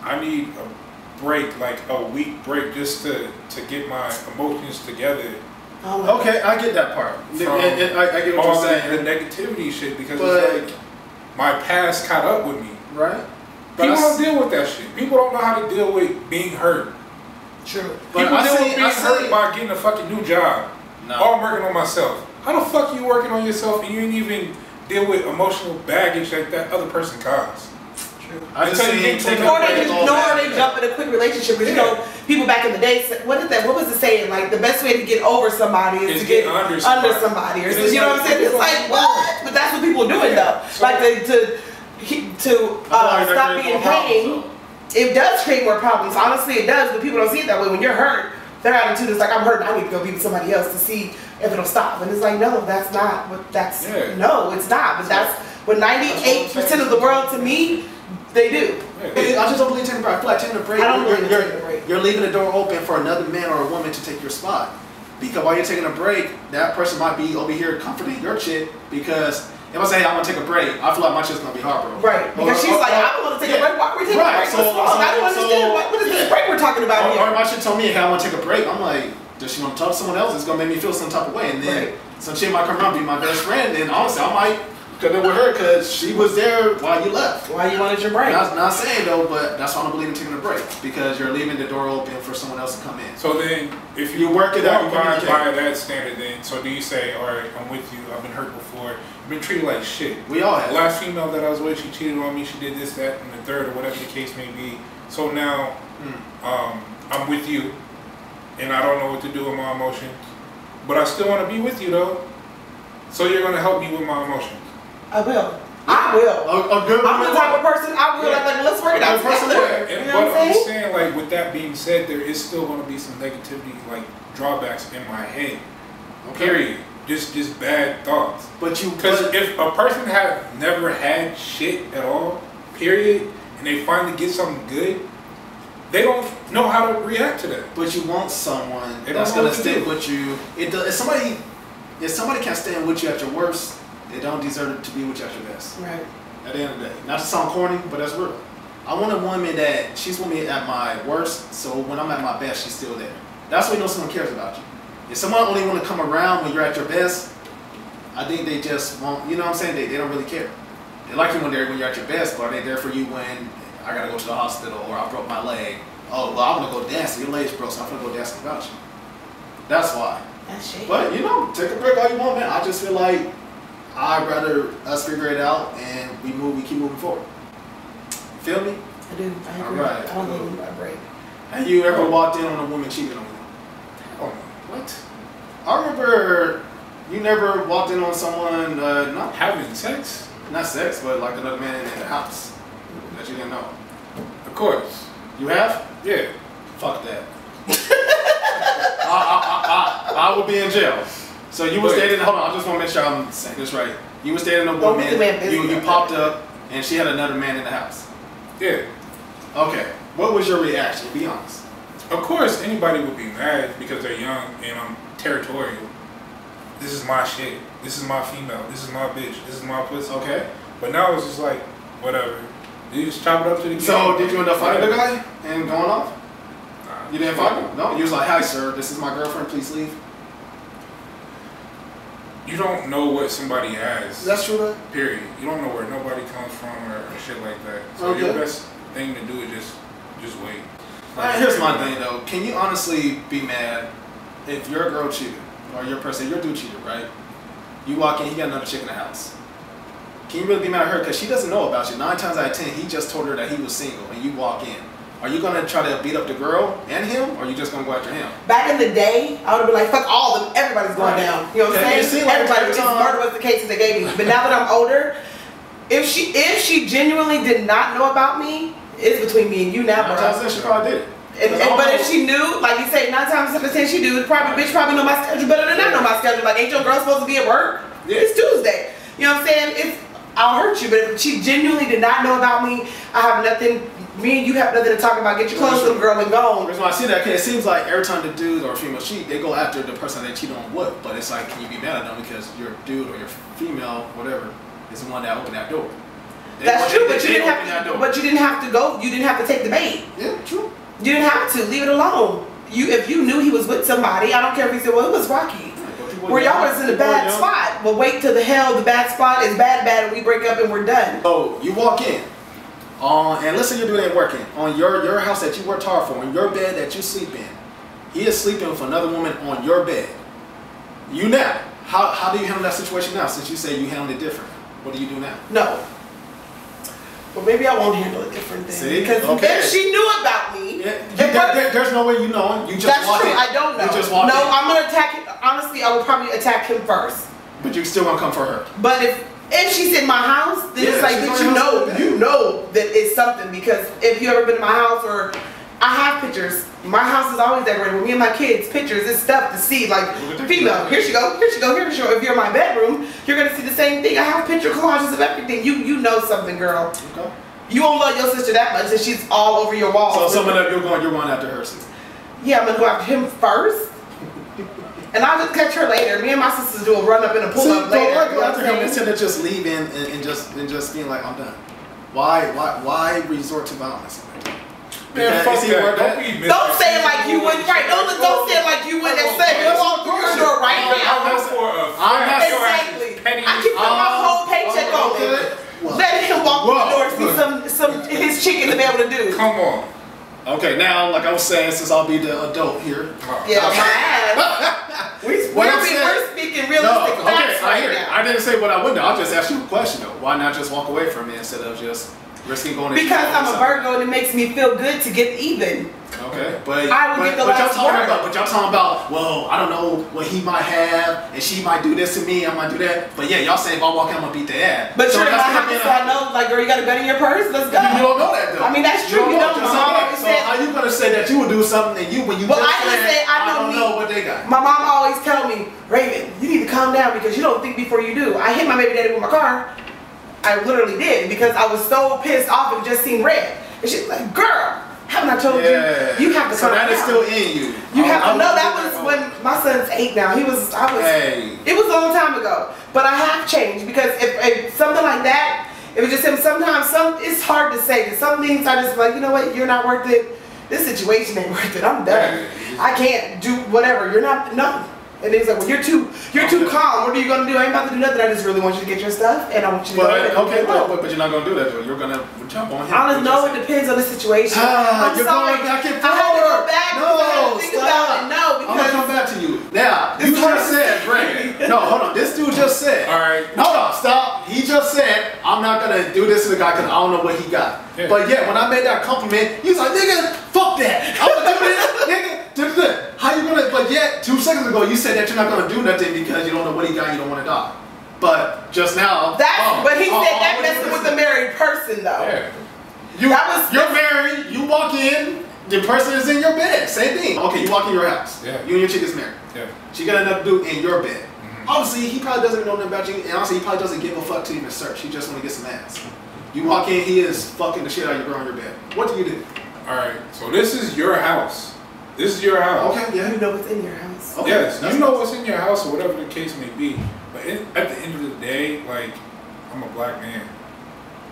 I need a break, like a week break, just to, to get my emotions together. Oh I Okay, I get that part. From And- and I, I get what All you're the, saying. the negativity shit because But- it's like my past caught up with me. right. But People I don't s- deal with that shit. People don't know how to deal with being hurt. that. True. But People I deal see- with being I hurt see- by getting a fucking new job. No. Oh, I'm working on myself. How the fuck are you working on yourself and you ain't even deal with emotional baggage like that other person caused? I just Until you see get to taking the Or they just, all nor they jump in a quick relationship. Because you know, people back in the day, what is that? What was the saying? Like the best way to get over somebody is Is to get get under under somebody. somebody, or And so, it's you know what I'm saying? It's like don't- what? But that's what people are doing Yeah. though. So- like they, to he- to uh, stop being more problems, pain. It does create more problems. Honestly, it does. But people don't see it that way. When you're hurt, their attitude is like, "I'm hurt. I need to go be with somebody else to see if it'll stop." And it's like, no, that's not what. That's Yeah. no, it's not. But that's what 98 percent of the world to me, they do. Yeah. I just don't believe taking a break. I feel like taking a break. I don't you're, believe you're, taking a break. You're leaving the door open for another man or a woman to take your spot. Because while you're taking a break, that person might be over here comforting your chick. Because if I say, hey, I want to take a break, I feel like my shit's gonna be hard, bro. Right, because Or- she's or- like, I don't want to take yeah. a break. Why are we taking Right, a break? so- What's wrong? I don't understand. so- what, what is this break we're talking about Or, or here? my chick told me, hey, I want to take a break. I'm like, does she want to talk to someone else? It's gonna make me feel some type of way, and then Right. some shit might come around, be my best friend, and honestly, I might cut it with her because she was there while you left. Why you wanted your break? Not, not saying though, but that's why I don't believe in taking a break because you're leaving the door open for someone else to come in. So then, if you, You work it out, walk you by, communicate. by that standard, then so do you say, all right, I'm with you. I've been hurt before. I've been treated like shit. We all The have. last female that I was with, she cheated on me. She did this, that, and the third, or whatever the case may be. So now, Mm. um, I'm with you, and I don't know what to do with my emotions, but I still want to be with you though. So you're gonna help me with my emotions. I will. I will. A, a good I'm the type of person I will. Yeah. Like, let's work it out person there. You know but what I'm I'm saying? saying, like, with that being said, there is still going to be some negativity, like drawbacks in my head. Period. Just, just bad thoughts. But you, Because if a person have never had shit at all, period, and they finally get something good, they don't know how to react to that. but you want someone They that's gonna what to stick do. with you. It does, if somebody, if somebody can't stand with you at your worst, they don't deserve to be with you at your best. Right. At the end of the day, not to sound corny, but that's real. I want a woman that she's with me at my worst, so when I'm at my best, she's still there. That's when you know someone cares about you. If someone only want to come around when you're at your best, I think they just won't. You know what I'm saying? They, they don't really care. They like you when they're when you're at your best, but are they there for you when I gotta go to the hospital or I broke my leg? Oh, well, I'm gonna go dancing. Your leg's broke, so I'm gonna go dancing without you. That's why. That's. But you know, take a break all you want, man. I just feel like I'd rather us figure it out and we move, we keep moving forward. Feel me? I do. I agree. Alright. I don't believe in my break. Have you ever walked in on a woman cheating on you? What? I remember you never walked in on someone, uh, not having sex? not sex, but like another man in the house that you didn't know. Of course. You have? Yeah. Fuck that. I, I, I, I, would be in jail. So you were Wait. dating. Hold on, I just want to make sure I'm saying this right. You were dating a woman. man You, you popped up, and she had another man in the house. Yeah. Okay. What was your reaction? Be honest. Of course, anybody would be mad because they're young and I'm territorial. This is my shit. This is my female. This is my bitch. This is my pussy. Okay. But now it's just like, whatever. You just chop it up to the So kid. did you end up fighting the guy and going off? Nah. You didn't fight him? No. You was like, "Hi, sir. This is my girlfriend. Please leave." You don't know what somebody has. That's true. Though. period. You don't know where nobody comes from or, or shit like that. So Okay. your best thing to do is just just wait. Alright, here's my thing though. Can you honestly be mad if your girl cheated or your person, your dude cheated, right? You walk in, he got another chick in the house. Can you really be mad at her because she doesn't know about you? Nine times out of ten, he just told her that he was single, and you walk in. Are you gonna try to beat up the girl and him, or are you just gonna go after him? Back in the day, I would have been like, fuck all of them. Everybody's going Right. down. You know what I'm saying? it seemed like Everybody. time- murder was the cases they gave me. But now that I'm older, if she if she genuinely did not know about me, it's between me and you now, Nine times ten, she probably did it. And, and- but if she knew, like you say, nine times out of ten she do, probably bitch probably know my schedule better than I know my schedule. Like, ain't your girl supposed to be at work? Yeah. It's Tuesday. You know what I'm saying? It's I'll hurt you, but if she genuinely did not know about me, I have nothing. Me and you have nothing to talk about. Get your clothes to the girl and go. reason why I see that, cause it seems like every time the dude or female cheat, they go after the person they cheat on with. But it's like, can you be mad at them because your dude or your female, whatever, is the one that opened that door? They- That's true, but you didn't have to. But you didn't have to go. You didn't have to take the bait. yeah, true. You didn't have to. Leave it alone. You if you knew he was with somebody, I don't care if he said, well, it was Rocky. Where y'all was in a bad spot. Well, wait till the hell the bad spot is bad, bad, and we break up and we're done. So you walk in, on and let's say your dude ain't working on your your house that you worked hard for, on your bed that you sleep in. He is sleeping with another woman on your bed. You now, how how do you handle that situation now? Since you say you handled it different, what do you do now? No. Well, maybe I won't handle it different then. See? Because Okay. if she knew about me, Yeah, there- there- there's no way you know. You just that's true. in. I don't know. You just no, in. I'm gonna attack him. Honestly, I would probably attack him first. but you still gonna come for her. But if if she's in my house, then Yeah, it's like, in you know? You know that it's something because if you ever been in my house or I have pictures. My house is always decorated with me and my kids. Pictures, it's stuff to see. Like female, here she go, here she go, here she go. If you're in my bedroom, you're gonna see the same thing. I have picture collages of everything. You you know something, girl. Okay. You won't love your sister that much that she's all over your walls. So some of them you're going you're going after her. sister. Yeah, I'm gonna go after him first. And I'll just catch her later. Me and my sisters do a run up and a pull up so later. you go after I'm him instead of just leaving and, and just and just being like I'm done? Why why why resort to violence? Man, Because fuck is he that. Don't be Don't say it like you wouldn't. Right? Don't, don't say it like you wouldn't. And say you walk through your door right now. know for a I'm not- fact your ass Exactly. I as keep putting my Uh, whole paycheck on okay. it. Well, Letting him walk through the door to see some some his chicken to be able to do. Come on. Okay, now, like I was saying, since I'll be the adult here. Yeah, my ass. We, What we're, I'm saying- we're speaking No, realistic okay, facts I right hear now. I didn't say what I wouldn't. I'll just ask you a question though. Why not just walk away from it instead of just risking going Because I'm a? Virgo and it makes me feel good to get even. Okay, but I would but, get the but y'all talking word. about, but y'all talking about, well, I don't know what he might have, and she might do this to me, I might do that. But yeah, y'all saying if I walk in, I'm gonna beat the ass. But So you're that's house, so I know, like, girl, you got a gun in your purse? Let's go. You don't know that though. I mean, that's true. You don't Just know. like So how you gonna say that you would do something and you when you Well, just I just said, say I know don't me. know what they got. My mom always tell me, Raven, you need to calm down because you don't think before you do. I hit my baby daddy with my car. I literally did because I was so pissed off and just seen red. And she's like, girl, haven't I told Yeah. you? You have to So calm that down. is still in you. You oh, I- have to know that was when my son's eight now. He was, I was, Hey. it was a long time ago. But I have changed because if, if something like that, it was just him. Sometimes some, it's hard to say because some things I just like, you know what, you're not worth it. This situation ain't worth it. I'm done. I can't do whatever. You're not, no. And he's like, well, you're too, you're too calm. What are you gonna do? I ain't about to do nothing. I just really want you to get your stuff, and I want you to go But ahead okay, get but, but, but you're not gonna do that though. You're gonna jump on him. Honest, You no, just- it depends on the situation. Ah, I'm you're sorry. going back and I had to go forth. back No, because I had to think stop. about it. No, I'm gonna come back to you. Now, you is just said, Ray. No, hold on. This dude just said. All right. Hold on, stop. He just said, I'm not gonna do this to the guy because I don't know what he got. Yeah. But yeah, when I made that compliment, he was like, nigga, fuck that. I'm gonna do this, nigga. Do this. How you gonna, but yet, two seconds ago, you said that you're not gonna do nothing because you don't know what he got, you don't wanna die. But just now, that's. oh, but he oh, said oh, that wait, messing with a married person though. Yeah. You, That was- you're married, you walk in, the person is in your bed. Same thing. Okay, you walk in your house. Yeah. You and your chick is married. Yeah. She got enough to do in your bed. Mhm. Obviously, he probably doesn't know nothing about you, and honestly, he probably doesn't give a fuck to even search. He just want to get some ass. You walk in, he is fucking the shit out of your girl in your bed. What do you do? All right. So this is your house. This is your house. Okay, yeah. You know what's in your house. Okay, Yes, that's you know what's in your house or whatever the case may be. But in, at the end of the day, like, I'm a black man.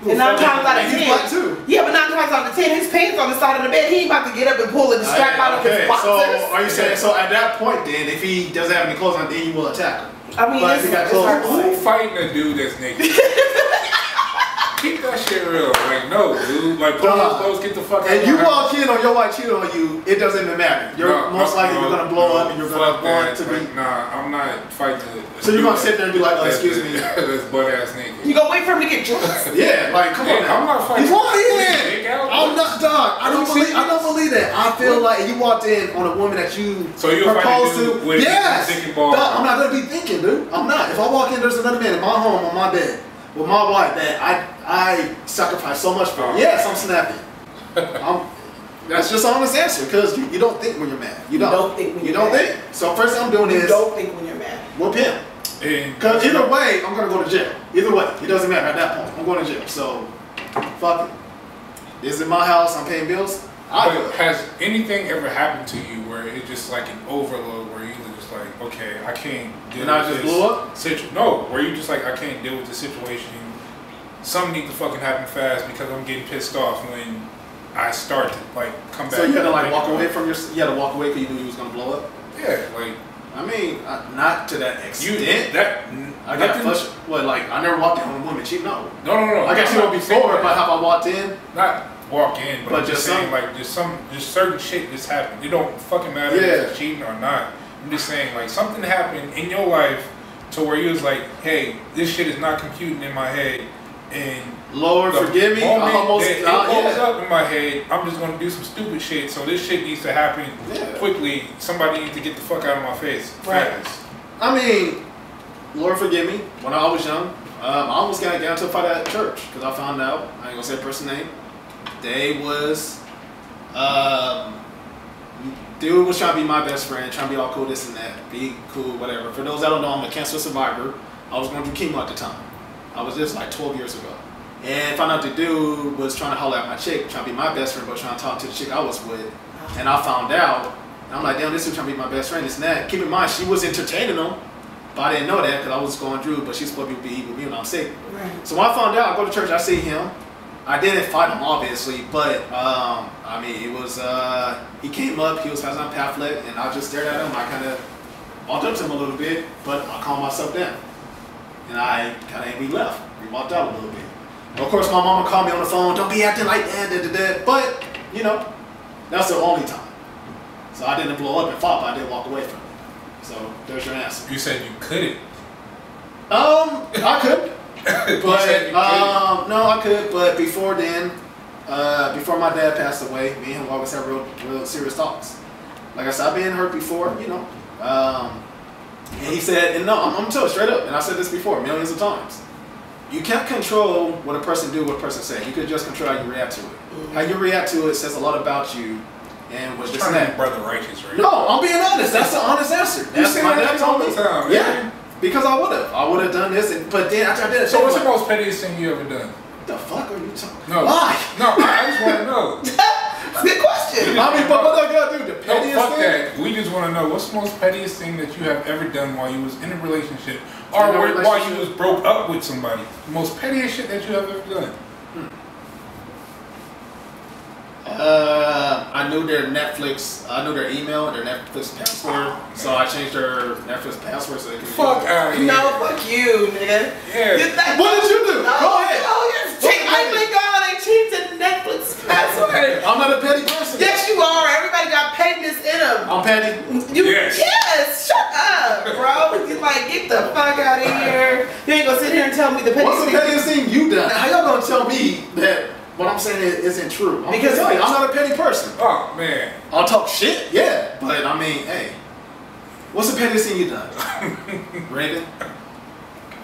And nine times out of And he's ten, black too. yeah, but nine times out of ten, his pants on the side of the bed. He ain't about to get up and pull the strap out of okay, his boxers. so are you saying so at that point then, if he doesn't have any clothes on, then you will attack him? I mean, but it's, if he got it's hard to clothes Who say. fighting a dude that's naked? Keep that shit real. Like, no, dude. Like, pull those clothes, get the fuck out And of you my house. walk in on your wife cheating on you, it doesn't even matter. You're No, most likely no, you're gonna blow no, up and you're gonna want that. to be. Like, Nah, I'm not fighting. a- So you're gonna sit there and be like, oh, that's- excuse me. That's butt ass nigga. You gonna wait for him to get dressed? Yeah, like come on now. I'm not fighting. He's lying. Make out? I'm not dog. I don't believe. I don't believe that. I feel like you walked in on a woman that you So you'll fight proposed to. with yes. dick. Dog, I'm not gonna be thinking, dude. I'm not. If I walk in, there's another man in my home on my bed with my wife that I I sacrifice so much for. Yes, I'm snappy. I'm, that's just an honest answer because you, you don't think when you're mad. You You don't. don't think when You you're don't mad. think. So first thing I'm doing is You is don't think when you're mad. whoop him. And Because either way, I'm gonna go to jail. Either way, it doesn't matter at that point. I'm going to jail. So, fuck it. This is my house. I'm paying bills. I But do has anything ever happened to you where it's just like an overload where you were just like, okay, I can't deal And I with just this blew up? situ- no, where you just like, I can't deal with the situation. Something need to fucking happen fast because I'm getting pissed off when I start to like come back. So you had to like walk away from your. You had to walk away because you knew you was gonna blow up. Yeah, like I mean, uh, not to that extent. you extent. that. I got flushed. What like I never walked in on a woman cheap. No. No, no, no. I guess I'm you saying before, but how I walked in. not walk in, but, But I'm just just saying some- like just some just certain shit just happened. It don't fucking matter Yeah. if it's cheating or not. I'm just saying like something happened in your life to where you was like, hey, this shit is not computing in my head, and Lord, forgive me. I almost it uh, goes yeah. up in my head, I'm just gonna do some stupid shit. So this shit needs to happen Yeah. quickly. Somebody needs to get the fuck out of my face Right. fast. I mean, Lord forgive me. When I was young, um, I almost got, got into a fight at church because I found out. I ain't gonna say a person name. They was, um, dude was trying to be my best friend, trying to be all cool, this and that, be cool, whatever. For those that don't know, I'm a cancer survivor. I was going through chemo at the time. I was just like 12 years ago. And found out the dude was trying to holler at my chick, trying to be my best friend, but trying to talk to the chick I was with. And I found out, and I'm like, damn, this is trying to be my best friend, this and that. Keep in mind, she was entertaining him, but I didn't know that because I was going through, but she's supposed to be with me when I'm sick. Right. So when I found out, I go to church, I see him. I didn't fight him obviously, but um, I mean it was uh, he came up, he was passing on pamphlet, and I just stared at him. I kind of walked up to him a little bit, but I calmed myself down, and I kind of we left. We walked out a little bit. Of course, my mama called me on the phone. Don't be acting like that, da, da, da. But you know, that's the only time. So I didn't blow up and but I did walk away from it. So there's your answer. You said you couldn't. Um, I could. But you um, no, I could. But before then, uh, before my dad passed away, me and him always had real, real serious talks. Like I said, I've been hurt before, you know. Um, and he said, and no, I'm, I'm gonna tell you straight up, and I said this before millions of times. You can't control what a person do, what a person say. You could just control how you react to it. Mm-hmm. How you react to it says a lot about you, and what Just trying to that. be brother righteous, right? No, I'm being honest. That's the honest answer. You That's say my that dad all told the me. time, Yeah, man. because I would have. I would have done this, and, but then after I did it, So what's the most pettiest thing you ever done? What the fuck are you talking? No. Why? No, I I just want to know. Good question. I mean, but what I gotta do? The No, pettiest fuck thing? that. We just want to know what's the most pettiest thing that you have ever done while you was in a relationship, or In a wh- while you relationship? was broke up with somebody. The most pettiest shit that you have ever done. Uh, I knew their Netflix. I knew their email, their Netflix password, so I changed their Netflix password so they could. Fuck out of here. No, fuck you, nigga. Yeah. You- that- What did you do? No, Go ahead. No, you're cheating. I think God, they changed the Netflix password. I'm not a petty person. yes, you are. Everybody got pettiness in them. I'm petty. You, Yes. yes. shut up, bro. You like get the fuck out of here. You ain't gonna sit here and tell me the What's pettiest the thing. pettiest thing you done? How y'all gonna tell me that what I'm saying i- isn't true? I'm Because- because I'm not a petty person. Oh man. I'll talk shit, yeah, but I mean, hey, what's the pettiest thing you done? Raven?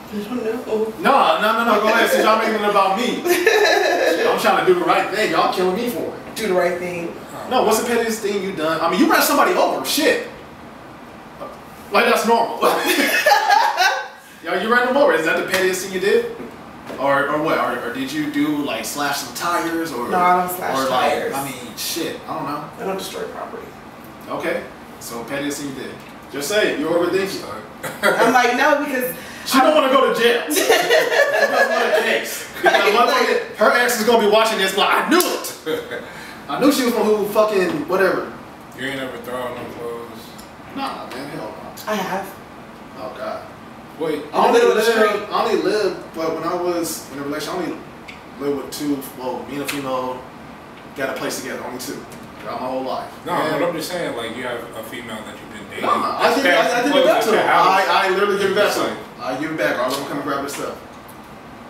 I don't know. No, no, no, no. Go ahead. Since y'all making it about me, Shit, I'm trying to do the right thing. Y'all killing me for it. Do the right thing. No, what's the pettiest thing you done? I mean, you ran somebody over. Shit. Like that's normal. Yo, you ran them over. Is that the pettiest thing you did? Or, or what? Or, or did you do like slash some tires or? No, I don't slash or tires. I mean, shit. I don't know. I don't destroy property. Okay. So pettiest thing you did. Just say it. You're overthinking. I'm like, no, because She don't want to go to jail. she doesn't want a case. Because her ex is gonna be watching this. Like I knew it. I knew she was gonna who fucking whatever. You ain't ever thrown no clothes. Nah, man, hell no. I have. Oh god. Wait. I only middle of lived. street. I only lived, but when I was in a relationship, I only lived with two. Well, me and a female got a place together. Only two. Throughout my whole life. No, And- but I'm just saying, like you have a female that you've been dating. No, no, I that's give, I, I passing give it back clothes to at them. your house. I, I literally give it back to It's them. I give it back. Or I'm gonna come grab their stuff.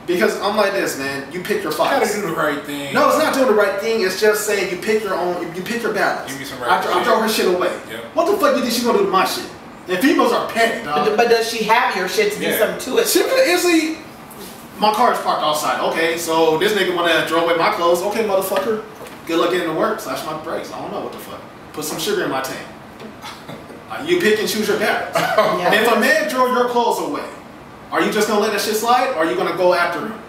Because I'm like this, man. You pick your You gotta do the right thing. No, it's not doing the right thing. It's just saying you pick your own. You pick your battles. Give me some I, right throw- I throw her shit away. Yep. What the fuck you think she gonna do to my shit? And females are petty, But, dog. but does she have your shit to do Yeah. something to it? She could easily. My car is parked outside. Okay, so this nigga wanna throw away my clothes. Okay, motherfucker. Good luck getting to work. Slash my brakes. I don't know what the fuck. Put some sugar in my tank. Uh, you pick and choose your battles. Yeah. If a man throw your clothes away, are you just gonna let that shit slide, or are you gonna go after him?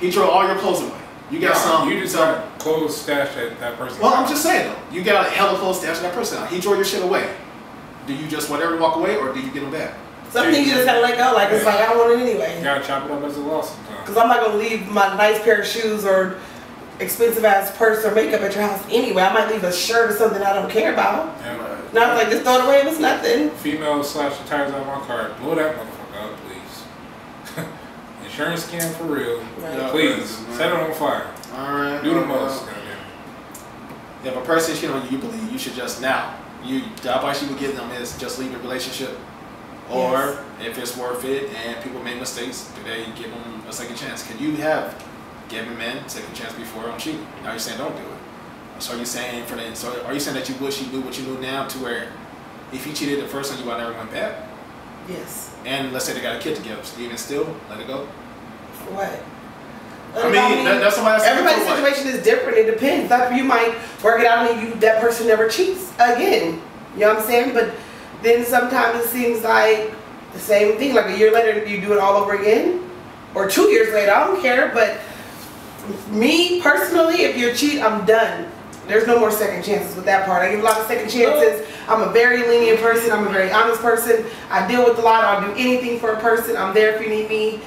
He throw all your clothes away. You got No, some. You just some- got clothes stashed at that person. Well, I'm just saying though. You got a hell hella close stash to that person. He throw your shit away. Do you just whatever walk away, or do you get them back? Some things you just gotta let go. Like it's like I don't want it anyway. You anyway. gotta chop it up as a loss sometimes. Cause I'm not gonna leave my nice pair of shoes or expensive ass purse or makeup at your house anyway. I might leave a shirt or something I don't care about. Yeah. Not like just throw it away if it's nothing. Female slash the tires out of my car. Blow that motherfucker up, please. Insurance scam for real. Right. Please set it on fire. All right. Do the most. well. If a person cheat on you, you believe you should just now. You the advice you would give them is just leave your relationship. Or Yes. if it's worth it and people make mistakes, do they give them a second chance? Can you have given men second chance before on cheating? Now you're saying don't do it. So are you saying for the so are you saying that you wish you knew what you knew now to where if you cheated the first time you would never went back? Yes. And let's say they got a kid together, so even still let it go? For what? I mean, that, that's somebody Everybody's situation is different. It depends. That you might work it out and you that person never cheats again. You know what I'm saying? But then sometimes it seems like the same thing. Like a year later, you do it all over again, or two years later. I don't care. But me personally, if you're cheat, I'm done. There's no more second chances with that part. I give a lot of second chances. I'm a very lenient person. I'm a very honest person. I deal with a lot. I'll do anything for a person. I'm there if you need me.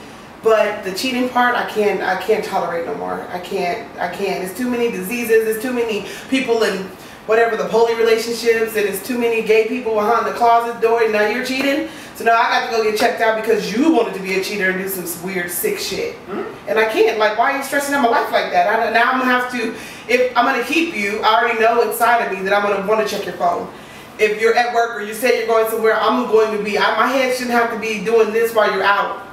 But the cheating part, I can't, I can't tolerate no more. I can't, I can't. It's too many diseases. It's too many people in whatever the poly relationships, and it's too many gay people behind the closet door. And now you're cheating. So now I got to go get checked out because you wanted to be a cheater and do some weird sick shit. Hmm? And I can't. Like, why are you stressing out my life like that? I, now I'm gonna have to. If I'm gonna keep you, I already know inside of me that I'm gonna want to check your phone. If you're at work or you say you're going somewhere, I'm going to be. I, my head shouldn't have to be doing this while you're out,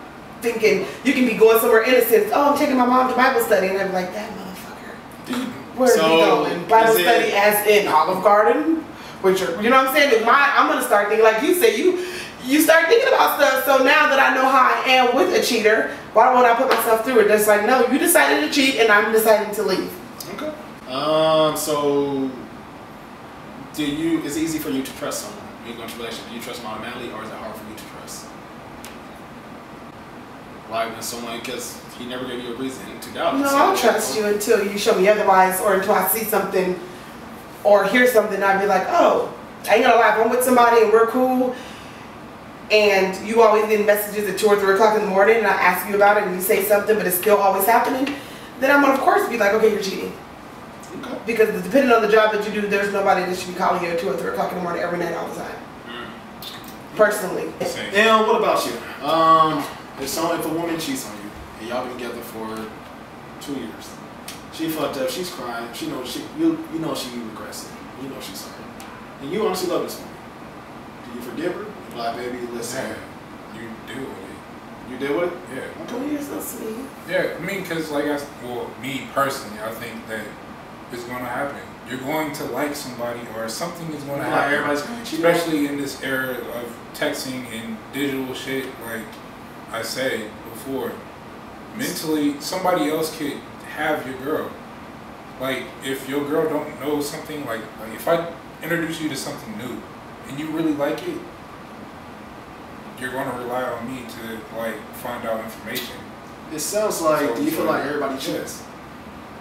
thinking you can be going somewhere innocent. Oh, I'm taking my mom to Bible study, and I'm like that motherfucker. Where So, are you going? Bible study as in Olive Garden, which are, you know what I'm saying? My, I'm gonna start thinking like you say you. You start thinking about stuff. So now that I know how I am with a cheater, why won't I put myself through it? Just like no, you decided to cheat, and I'm deciding to leave. Okay. Um. So, do you? Is it easy for you to trust someone when you go into a relationship? Do you trust them automatically, or is it hard for you to trust? Like when someone, because he never gave you a reason to doubt. No, So- I'll trust you until you show me otherwise, or until I see something or hear something. I'd be like, oh, I ain't gonna lie. If I'm with somebody and we're cool, and you always get messages at two or three o'clock in the morning, and I ask you about it, and you say something, but it's still always happening, then I'm gonna of course be like, okay, you're cheating. Okay. Because depending on the job that you do, there's nobody that should be calling you at two or three o'clock in the morning every night all the time. Personally. Same. And what about you? Um, if someone, if a woman cheats on you, and y'all been together for two years, she fucked up, she's crying, she knows she, you, you know she regrets it, you know she's sorry, and you honestly love this woman. Do you forgive her? Like, baby, listen, Yeah, you deal with it. you did with it. Yeah. Oh, you're so sweet. Yeah, I mean, because like I, well, me personally, I think that it's going to happen. You're going to like somebody, or something is going to Like, happen. everybody's gonna cheat. Especially in this era of texting and digital shit, like I said before, mentally, somebody else could have your girl. Like, if your girl don't know something, like, like if I introduce you to something new and you really like it, you're going to rely on me to like find out information. It sounds like. So- do you feel so- like everybody cheats?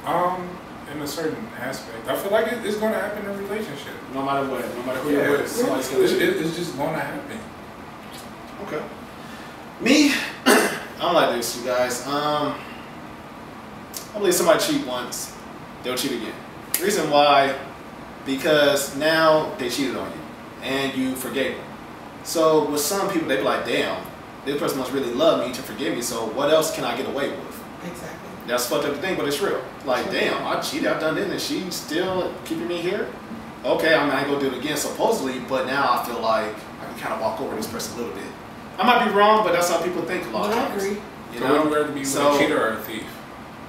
Um, in a certain aspect, I feel like it, it's going to happen in a relationship. No matter what, no matter who Yeah, you're with, it's, somebody's it's, gonna cheat. it's just going to happen. Okay. Me, I'm like this, you guys. Um, I believe somebody cheat once, they'll cheat again. Reason why, because now they cheated on you, and you forgave them. So with some people, they be like, "Damn, this person must really love me to forgive me. So what else can I get away with?" Exactly. That's fucked up to think, but it's real. Like, damn, I cheated, I've done this, and she's still keeping me here. Okay, I'm I ain't gonna do it again, supposedly, but now I feel like I can kind of walk over this person a little bit. I might be wrong, but that's how people think a lot Well, of I times. agree. You so would you know, rather be with So- a cheater or a thief?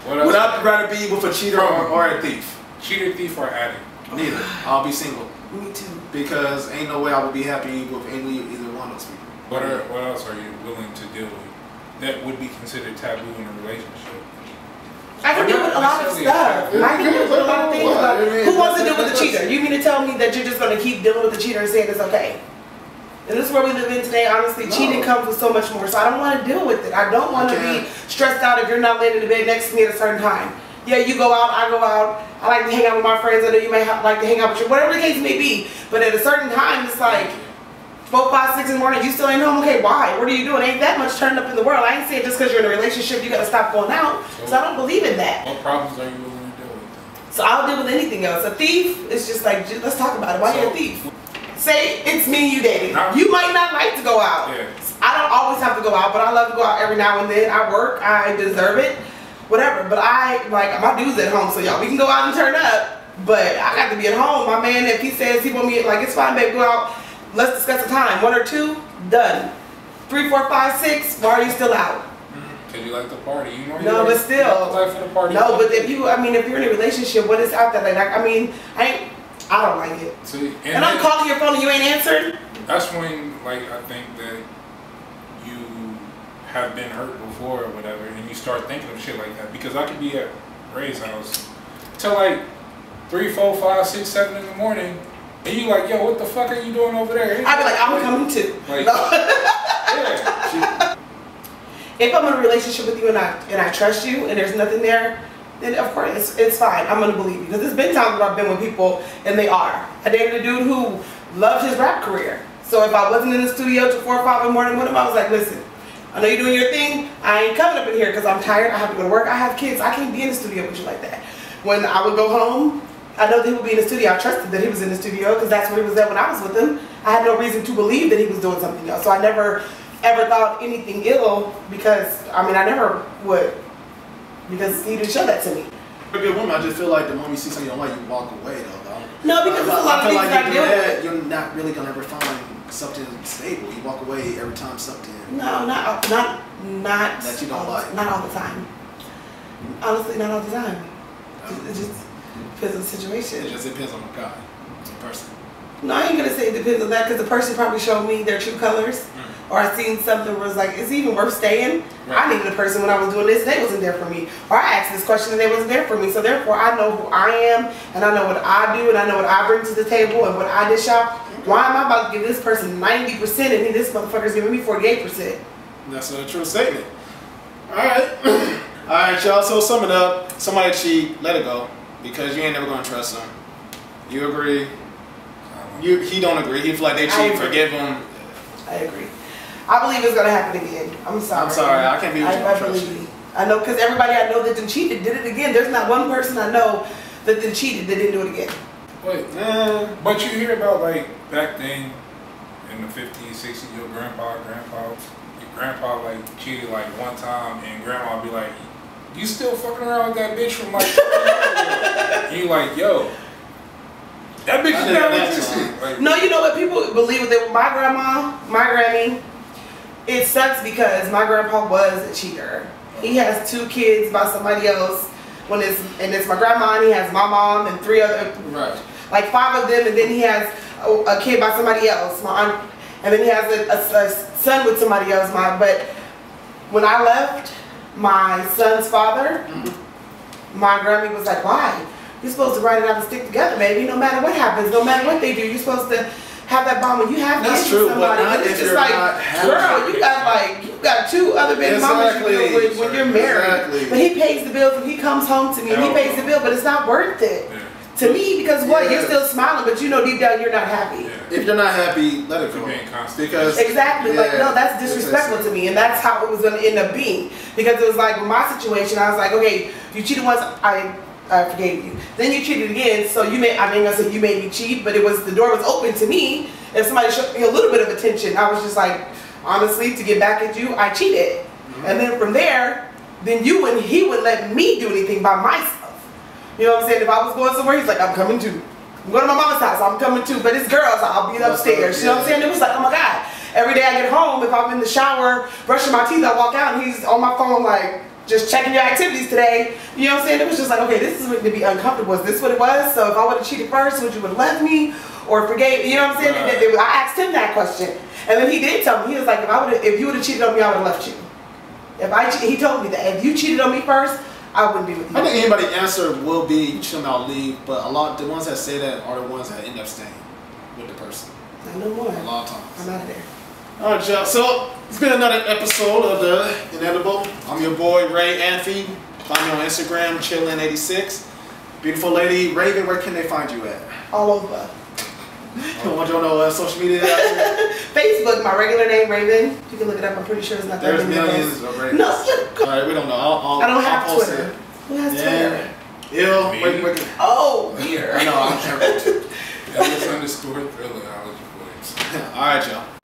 What would I rather be with a cheater or, or a thief? cheater, thief, or addict? Neither. I'll be single Me too. Because ain't no way I would be happy with any either one of those people. What are what else are you willing to deal with that would be considered taboo in a relationship? I can deal with a lot of stuff. I can deal with a lot of things. Well, I But who wants to deal with the cheater? You mean to tell me that you're just going to keep dealing with the cheater and saying it's okay? And this is where we live in today. Honestly, No. cheating comes with so much more. So I don't want to deal with it. I don't want to be stressed out if you're not laying in the bed next to me at a certain time. Yeah, you go out, I go out. I like to hang out with my friends. I know you may ha- like to hang out with your whatever the case may be. But at a certain time, it's like four, five, six in the morning. You still ain't home. Okay, why? What are you doing? Ain't that much turned up in the world. I ain't saying just because you're in a relationship you got to stop going out. So I don't believe in that. What problems are you willing to deal with? So I'll deal with anything else. A thief is just like, let's talk about it. Why you a thief? Say it's me and you dating. You might not like to go out. Yeah. I don't always have to go out, but I love to go out every now and then. I work, I deserve it, whatever. But I like my dude's at home, so y'all we can go out and turn up. But I got to be at home. My man, if he says he want me, like it's fine, babe, go out. Let's discuss the time. One or two, done. Three, four, five, six. Why are you still out? Mm-hmm. Cause you like the party, you know. you No, like- but still. like of the party. No, but if you, I mean, if you're in a relationship, what is out there? Like, I mean, I ain't, I don't like it. See, and, And I'm calling your phone and you ain't answering. that's when like I think that have been hurt before or whatever, and you start thinking of shit like that. Because I could be at Ray's house till like three, four, five, six, seven in the morning, and you like, yo, what the fuck are you doing over there? I'd be like, I'm coming too. Like- No. Yeah, if I'm in a relationship with you and I and I trust you and there's nothing there, then of course it's, it's fine. I'm gonna believe you because there's been times where I've been with people and they are. I dated a dude who loved his rap career. So if I wasn't in the studio till four or five in the morning with him, I was like, listen, I know you're doing your thing. I ain't coming up in here because I'm tired. I have to go to work. I have kids. I can't be in the studio with you like that. When I would go home, I know that he would be in the studio. I trusted that he was in the studio because that's where he was at when I was with him. I had no reason to believe that he was doing something else. So I never ever thought anything ill because, I mean, I never would because he didn't show that to me. You're a good woman. I just feel like the moment you see something you don't like, you walk away though. though. No, because a lot of I feel things like you do that, you're not really gonna ever find something stable. You walk away every time something. No, not not not That you don't all, like. Not all the time. Honestly, not all the time. It just depends on the situation. It just depends on the guy, the person. No, I ain't gonna say it depends on that because the person probably showed me their true colors, mm. or I seen something where it's like, is it even worth staying? Right. I needed a person when I was doing this, they wasn't there for me, or I asked this question and they wasn't there for me. So therefore, I know who I am, and I know what I do, and I know what I bring to the table, and what I dish out. Why am I about to give this person ninety percent and then this motherfucker's giving me forty eight percent? That's not a true statement. All right, all right, y'all. So sum it up. Somebody cheat, let it go, because you ain't never gonna trust them. You agree? You he don't agree. He feel like they I cheat. Forgive them. I agree. I believe it's gonna happen again. I'm sorry. I'm sorry, I can't be with you. I, I believe you. it. I know because everybody I know that done cheated did it again. There's not one person I know that done cheated that didn't do it again. Wait, but you hear about like back then in the 50s, 60s, your grandpa, grandpa, your grandpa like cheated like one time, and grandma be like, "You still fucking around with that bitch from like?" and you like, yo, that bitch is did never that. Like, No, you know what people believe with it. My grandma, my granny, it sucks because my grandpa was a cheater. He has two kids by somebody else. When it's and it's my grandma and he has my mom and three other right. Like five of them, and then he has a, a kid by somebody else, my aunt, and then he has a, a- a son with somebody else. My but when I left, my son's father, mm-hmm. my Grammy was like, "Why? You're supposed to write it out and stick together, baby. No matter what happens, no matter what they do, you're supposed to." Have that bond when you have That's kids true, with but somebody. not it's if just you're like, not happy. girl, you got like you got two other baby mamas you deal Exactly. with when you're married. Exactly. But he pays the bills and he comes home to me and he pays the bill, but it's not worth it yeah, to me because what you're still smiling but you know deep down you're not happy yeah. If you're not happy, let it go. Constant. Because exactly like no that's disrespectful to me and that's how it was going to end up being because it was like my situation i was like okay you cheated once i I forgave you. Then you cheated again, so you made. I mean, I said you made me cheat, but it was the door was open to me. If somebody showed me a little bit of attention, I was just like, honestly, to get back at you, I cheated. And then from there, then you and he would let me do anything by myself. You know what I'm saying? If I was going somewhere, he's like, I'm coming too. I'm going to my mama's house, I'm coming too. But it's girls, I'll be upstairs. You know what I'm saying? It was like, oh my God. Every day I get home, if I'm in the shower, brushing my teeth, I walk out and he's on my phone like, just checking your activities today. You know what I'm saying? It was just like, okay, this is going to be uncomfortable. Is this what it was? So if I would have cheated first, would you have left me or forgave? You know what I'm saying? Right. And then I asked him that question, and then he did tell me. He was like, if I would, if you would have cheated on me, I would have left you. If I, he told me that if you cheated on me first, I wouldn't be with you. I think anybody answer will be you chill out, leave. But a lot, the ones that say that are the ones that end up staying with the person. I know more. A lot of I'm out of there. All right, y'all. So it's been another episode of the Inevitable. I'm your boy Ray Amphy. Find me on Instagram, chillin86. Beautiful lady Raven. Where can they find you at? All over. I want y'all to know uh, social media. out there. Facebook, my regular name Raven. You can look it up. I'm pretty sure it's not that There's many of millions us. of Ravens. No, All right, we don't know. I'll, I'll, I don't I'll have post Twitter. it. Who has Yeah. Twitter? Ill. Me. Wait, wait. Oh, weird. I know. I'm careful. Ellis underscore thriller. I'll let you boys. All right, y'all.